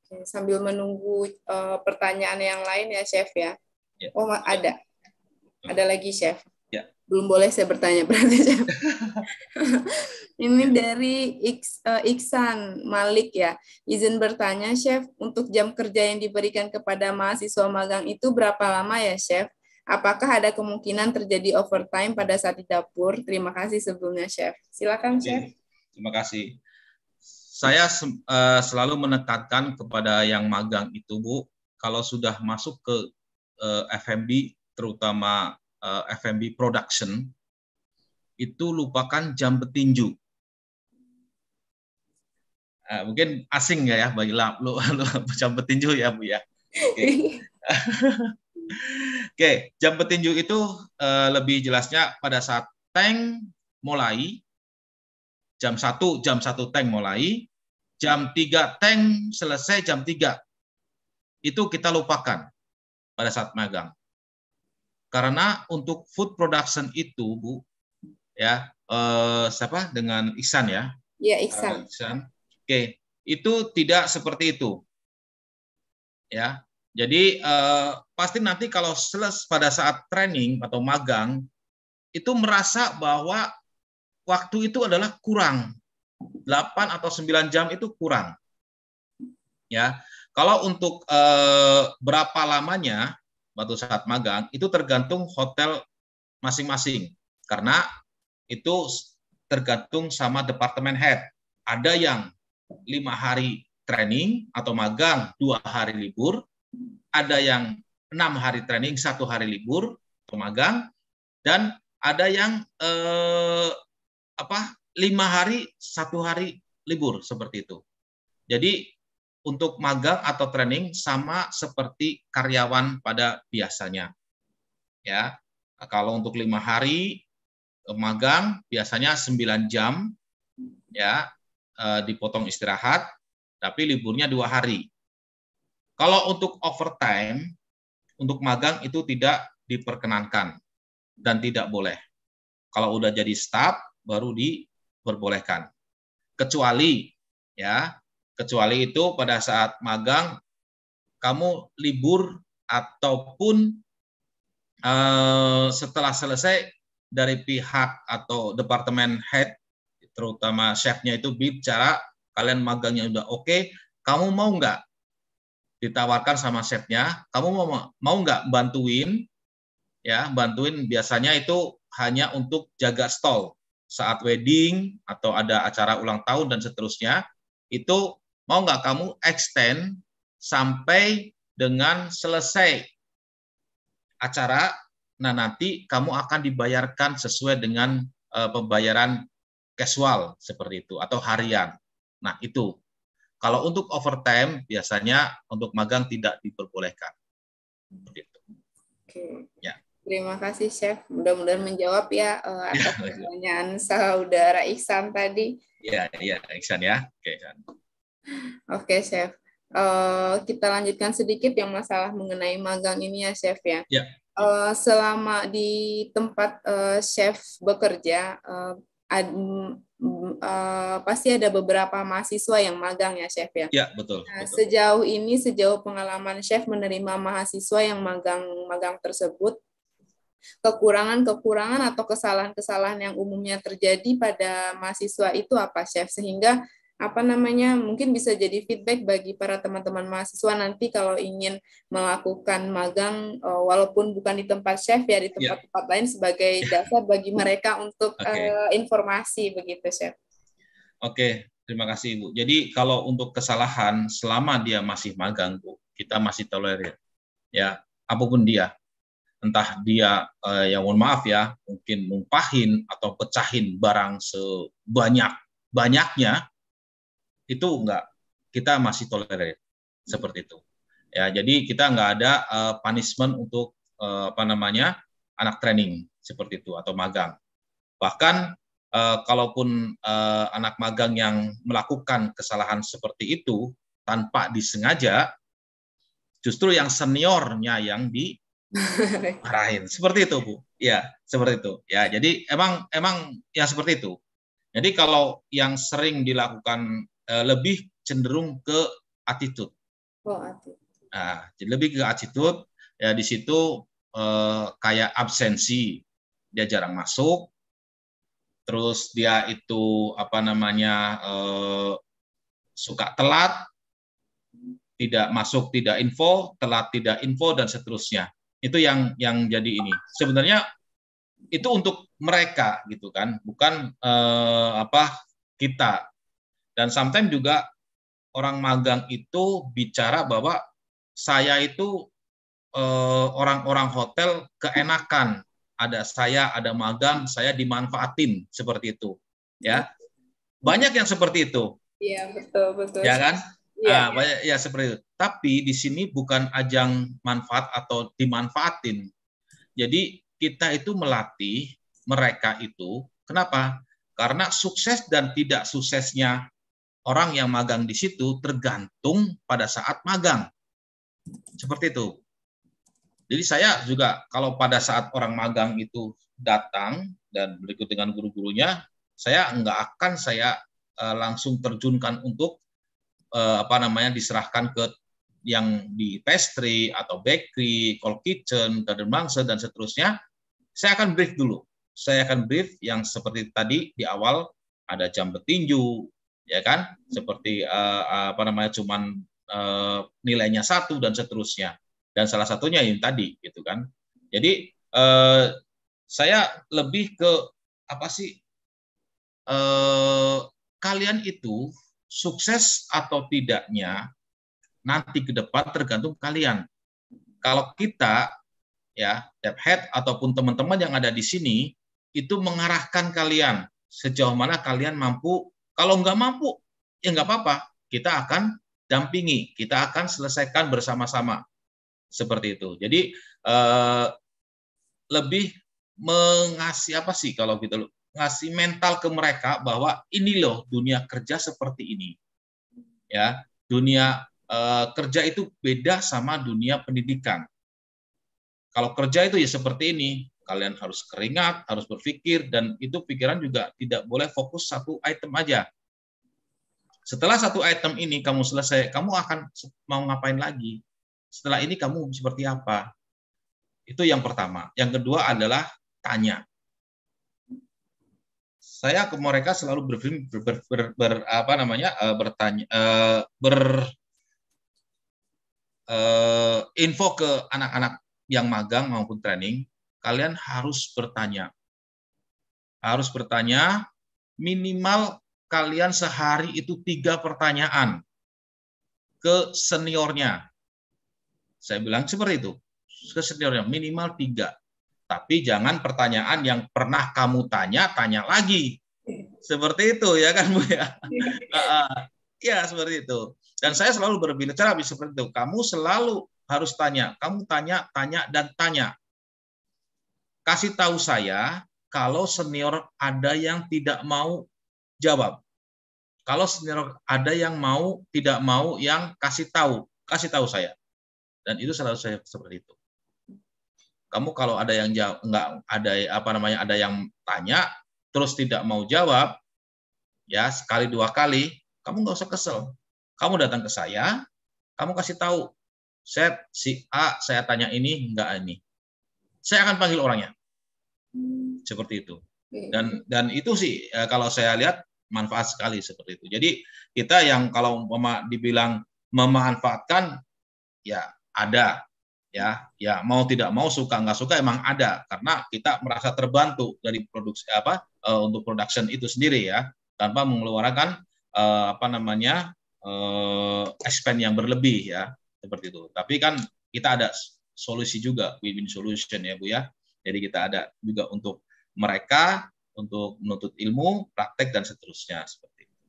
Oke, sambil menunggu uh, pertanyaan yang lain ya Chef ya. ya. Oh ada, ada lagi Chef belum boleh saya bertanya berarti. Ini dari uh, Iksan Malik ya. Izin bertanya, Chef, untuk jam kerja yang diberikan kepada mahasiswa magang itu berapa lama ya, Chef? Apakah ada kemungkinan terjadi overtime pada saat di dapur? Terima kasih sebelumnya, Chef. Silakan, Chef. Terima kasih. Saya uh, selalu menekankan kepada yang magang itu, Bu, kalau sudah masuk ke uh, eh, FMB, terutama uh, eh, FMB production itu lupakan jam petinju. Uh, mungkin asing ya ya bagi lu, lu jam petinju ya Bu ya. Oke. Okay. okay, jam petinju itu uh, lebih jelasnya pada saat tank mulai jam 1 jam 1 tank mulai, jam 3 tank selesai jam 3. Itu kita lupakan pada saat magang. Karena untuk food production itu, Bu, ya, eh, siapa dengan Iksan ya? Iya, Iksan. Uh, Iksan. Oke, itu tidak seperti itu. Ya. Jadi eh, pasti nanti kalau selesai pada saat training atau magang itu merasa bahwa waktu itu adalah kurang. 8 atau 9 jam itu kurang. Ya. Kalau untuk eh, berapa lamanya waktu saat magang itu tergantung hotel masing-masing karena itu tergantung sama departemen head. Ada yang lima hari training atau magang dua hari libur, ada yang enam hari training satu hari libur atau magang, dan ada yang eh, apa lima hari satu hari libur seperti itu. Jadi untuk magang atau training sama seperti karyawan pada biasanya. Ya, kalau untuk lima hari eh, magang biasanya 9 jam, ya uh, dipotong istirahat, tapi liburnya dua hari. Kalau untuk overtime, untuk magang itu tidak diperkenankan dan tidak boleh. Kalau udah jadi staff, baru diperbolehkan. Kecuali ya, kecuali itu pada saat magang kamu libur ataupun uh, setelah selesai dari pihak atau departemen head terutama chefnya itu bicara kalian magangnya udah oke, okay, kamu mau nggak? Ditawarkan sama chefnya, kamu mau mau nggak bantuin? Ya bantuin biasanya itu hanya untuk jaga stall. Saat wedding atau ada acara ulang tahun dan seterusnya itu mau nggak kamu extend sampai dengan selesai acara nah nanti kamu akan dibayarkan sesuai dengan uh, pembayaran casual seperti itu atau harian. Nah, itu. Kalau untuk overtime biasanya untuk magang tidak diperbolehkan. Begitu. Oke. Ya. Terima kasih Chef. Mudah-mudahan menjawab ya uh, atas ya, pertanyaan saudara Iksan tadi. Iya, iya Iksan ya. Oke, Iksan. Oke, Chef. Uh, kita lanjutkan sedikit yang masalah mengenai magang ini ya, Chef ya. Ya. Uh, selama di tempat uh, chef bekerja, uh, ad, uh, pasti ada beberapa mahasiswa yang magang ya chef ya. Ya betul, nah, betul. Sejauh ini sejauh pengalaman chef menerima mahasiswa yang magang magang tersebut kekurangan-kekurangan atau kesalahan-kesalahan yang umumnya terjadi pada mahasiswa itu apa chef sehingga apa namanya mungkin bisa jadi feedback bagi para teman-teman mahasiswa nanti kalau ingin melakukan magang uh, walaupun bukan di tempat chef ya di ya. tempat-tempat yeah. lain sebagai dasar bagi mereka untuk okay. uh, eh, informasi begitu chef. Oke, okay. terima kasih Bu. Jadi kalau untuk kesalahan selama dia masih magang Bu, kita masih tolerir. Ya, apa pun dia. Entah dia uh, yang mohon maaf ya, mungkin numpahin atau pecahin barang sebanyak banyaknya itu enggak kita masih tolerir seperti itu. Ya jadi kita enggak ada uh, punishment untuk uh, apa namanya anak training seperti itu atau magang. Bahkan uh, kalaupun uh, anak magang yang melakukan kesalahan seperti itu tanpa disengaja justru yang seniornya yang dimarahin seperti itu bu. Ya seperti itu. Ya jadi emang emang ya seperti itu. Jadi kalau yang sering dilakukan uh, lebih cenderung ke attitude. Oh, attitude. Nah, jadi lebih ke attitude ya di situ uh, kayak absensi. Dia jarang masuk terus dia itu apa namanya uh, suka telat tidak masuk tidak info telat tidak info dan seterusnya. Itu yang yang jadi ini. Sebenarnya itu untuk mereka gitu kan. Bukan eh, apa kita dan sometimes juga orang magang itu bicara bahwa saya itu eh, orang-orang hotel keenakan. Ada saya, ada magang, saya dimanfaatin seperti itu. Ya, banyak yang seperti itu. Iya betul betul. Ya kan? Iya. Nah, banyak ya seperti itu. Tapi di sini bukan ajang manfaat atau dimanfaatin. Jadi kita itu melatih mereka itu. Kenapa? Karena sukses dan tidak suksesnya orang yang magang di situ tergantung pada saat magang. Seperti itu. Jadi saya juga kalau pada saat orang magang itu datang dan berikut dengan guru-gurunya, saya enggak akan saya uh, langsung terjunkan untuk uh, apa namanya diserahkan ke yang di pastry atau bakery, call kitchen, garden bangsa dan seterusnya. Saya akan brief dulu. Saya akan brief yang seperti tadi di awal ada jam petinju, ya kan? Seperti uh, apa namanya cuman uh, nilainya satu dan seterusnya. Dan salah satunya yang tadi gitu kan? Jadi uh, saya lebih ke apa sih uh, kalian itu sukses atau tidaknya nanti ke depan tergantung kalian. Kalau kita ya head ataupun teman-teman yang ada di sini itu mengarahkan kalian sejauh mana kalian mampu kalau nggak mampu, ya nggak apa-apa. Kita akan dampingi, kita akan selesaikan bersama-sama. Seperti itu. Jadi eh, lebih mengasih apa sih kalau gitu ngasih mental ke mereka bahwa ini loh dunia kerja seperti ini. Ya, dunia uh, kerja itu beda sama dunia pendidikan. Kalau kerja itu ya seperti ini, kalian harus keringat, harus berpikir dan itu pikiran juga tidak boleh fokus satu item aja. Setelah satu item ini kamu selesai, kamu akan mau ngapain lagi? Setelah ini kamu seperti apa? Itu yang pertama. Yang kedua adalah tanya saya ke mereka selalu ber, ber, ber, ber, ber apa namanya uh, bertanya uh, ber uh, info ke anak-anak yang magang maupun training kalian harus bertanya harus bertanya minimal kalian sehari itu tiga pertanyaan ke seniornya saya bilang seperti itu ke seniornya minimal tiga tapi jangan pertanyaan yang pernah kamu tanya, tanya lagi. Seperti itu ya kan Bu ya. ya seperti itu. Dan saya selalu berbicara seperti itu. Kamu selalu harus tanya. Kamu tanya, tanya, dan tanya. Kasih tahu saya kalau senior ada yang tidak mau jawab. Kalau senior ada yang mau, tidak mau, yang kasih tahu. Kasih tahu saya. Dan itu selalu saya seperti itu kamu kalau ada yang jawab nggak ada apa namanya ada yang tanya terus tidak mau jawab ya sekali dua kali kamu nggak usah kesel kamu datang ke saya kamu kasih tahu saya si A saya tanya ini enggak ini saya akan panggil orangnya. Hmm. seperti itu. Dan dan itu sih ya, kalau saya lihat manfaat sekali seperti itu. Jadi kita yang kalau mama dibilang memanfaatkan ya ada. Ya ya mau tidak mau suka nggak suka emang ada. Karena kita merasa terbantu dari produksi apa uh, untuk production itu sendiri ya. Tanpa mengeluarkan uh, apa namanya uh, expand yang berlebih ya. Seperti itu. Tapi kan kita ada solusi juga win-win solution ya bu ya. Jadi kita ada juga untuk mereka untuk menuntut ilmu praktek dan seterusnya seperti itu.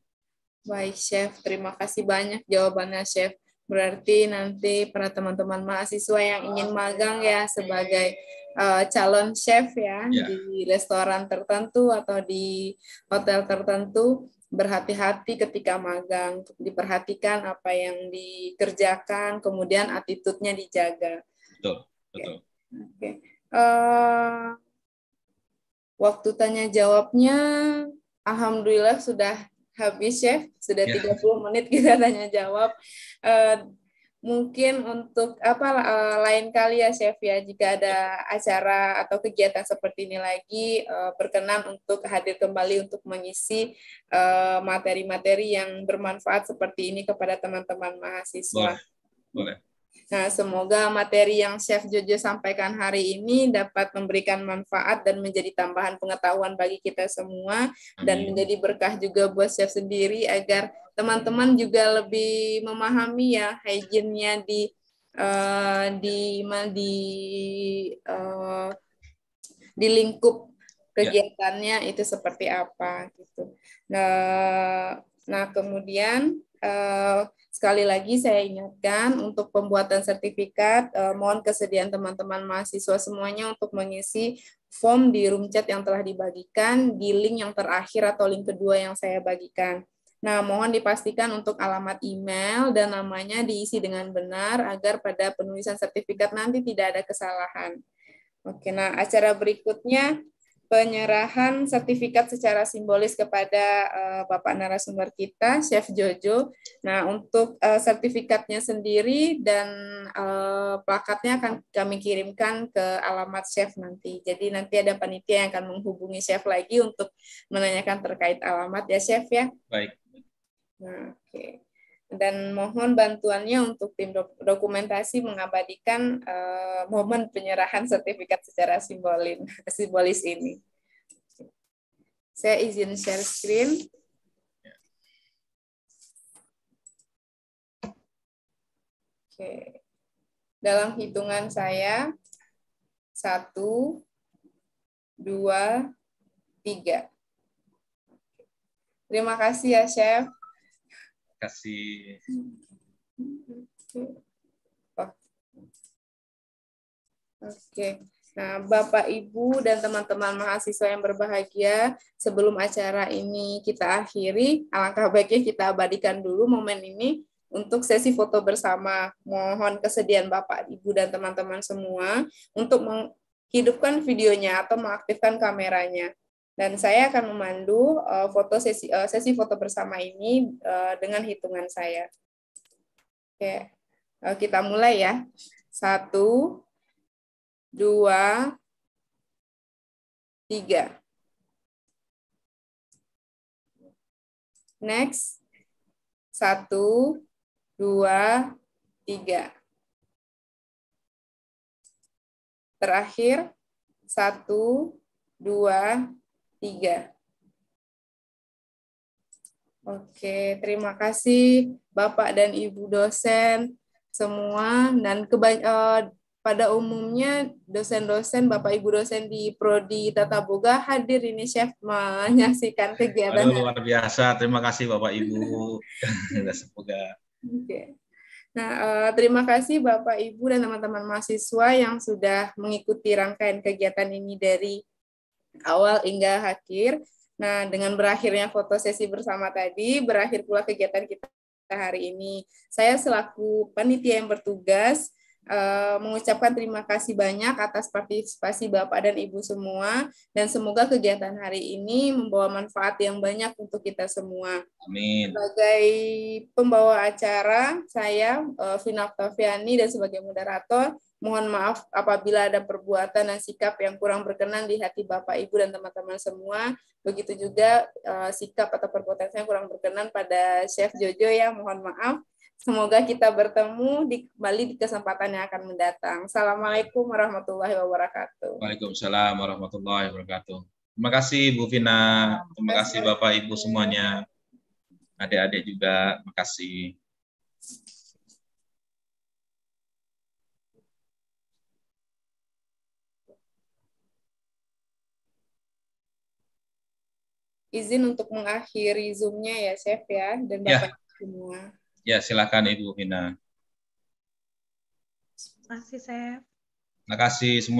Baik chef. Terima kasih banyak jawabannya chef. Berarti nanti para teman-teman mahasiswa yang ingin magang ya sebagai uh, calon chef ya yeah. di restoran tertentu atau di hotel tertentu berhati-hati ketika magang, diperhatikan apa yang dikerjakan, kemudian attitude-nya dijaga. Betul, betul. Oke. Okay. Uh, eh, waktu tanya jawabnya, alhamdulillah sudah habis chef sudah yeah. 30 menit kita tanya jawab uh, mungkin untuk apa uh, lain kali ya chef ya jika ada acara atau kegiatan seperti ini lagi uh, berkenan untuk hadir kembali untuk mengisi materi-materi uh, yang bermanfaat seperti ini kepada teman-teman mahasiswa. Boleh. Boleh. Nah, semoga materi yang Chef Jojo sampaikan hari ini dapat memberikan manfaat dan menjadi tambahan pengetahuan bagi kita semua Amin. dan menjadi berkah juga buat Chef sendiri agar teman-teman juga lebih memahami ya hygiene-nya di uh, di di uh, di lingkup ya. kegiatannya ya. itu seperti apa gitu. Nah, nah kemudian uh, Sekali lagi saya ingatkan untuk pembuatan sertifikat, eh, mohon kesediaan teman-teman mahasiswa semuanya untuk mengisi form di room chat yang telah dibagikan di link yang terakhir atau link kedua yang saya bagikan. Nah, mohon dipastikan untuk alamat email dan namanya diisi dengan benar agar pada penulisan sertifikat nanti tidak ada kesalahan. Oke, nah acara berikutnya penyerahan sertifikat secara simbolis kepada uh, Bapak narasumber kita, Chef Jojo. Nah, untuk uh, sertifikatnya sendiri dan uh, plakatnya akan kami kirimkan ke alamat Chef nanti. Jadi nanti ada panitia yang akan menghubungi Chef lagi untuk menanyakan terkait alamat ya, Chef ya. Baik. Nah, oke. Okay. Dan mohon bantuannya untuk tim dokumentasi mengabadikan uh, momen penyerahan sertifikat secara simbolin, simbolis ini. Saya izin share screen. Oke. Dalam hitungan saya, satu, dua, tiga. Terima kasih ya, Chef. Kasih. Oke. Nah, Bapak, Ibu, dan teman-teman mahasiswa yang berbahagia, sebelum acara ini kita akhiri, alangkah baiknya kita abadikan dulu momen ini untuk sesi foto bersama. Mohon kesediaan Bapak, Ibu, dan teman-teman semua untuk menghidupkan videonya atau mengaktifkan kameranya. Dan saya akan memandu uh, foto sesi uh, sesi foto bersama ini uh, dengan hitungan saya. Oke, uh, kita mulai ya. Satu, dua, tiga. Next. Satu, dua, tiga. Terakhir, satu, dua, tiga. Oke, terima kasih Bapak dan Ibu dosen semua dan kebanyakan uh, pada umumnya dosen-dosen, Bapak Ibu dosen di Prodi Tata Boga hadir ini Chef menyaksikan kegiatan. Aduh, luar biasa. Terima kasih Bapak Ibu. Semoga. Oke. Nah, uh, terima kasih Bapak Ibu dan teman-teman mahasiswa yang sudah mengikuti rangkaian kegiatan ini dari awal hingga akhir. Nah, dengan berakhirnya foto sesi bersama tadi, berakhir pula kegiatan kita hari ini. Saya selaku panitia yang bertugas uh, mengucapkan terima kasih banyak atas partisipasi Bapak dan Ibu semua dan semoga kegiatan hari ini membawa manfaat yang banyak untuk kita semua. Amin. Sebagai pembawa acara, saya uh, Vina Octaviani dan sebagai moderator mohon maaf apabila ada perbuatan dan sikap yang kurang berkenan di hati Bapak, Ibu, dan teman-teman semua. Begitu juga uh, sikap atau perbuatan saya kurang berkenan pada Chef Jojo ya, mohon maaf. Semoga kita bertemu di kembali di kesempatan yang akan mendatang. Assalamualaikum warahmatullahi wabarakatuh. Waalaikumsalam warahmatullahi wabarakatuh. Terima kasih Bu Vina. Terima kasih Bapak Ibu semuanya. Adik-adik juga, terima kasih. Izin untuk mengakhiri Zoom-nya ya, Chef ya, dan. Bapak ya. semua. Ya, silakan Ibu Vina. Terima kasih, Chef. Terima kasih semua.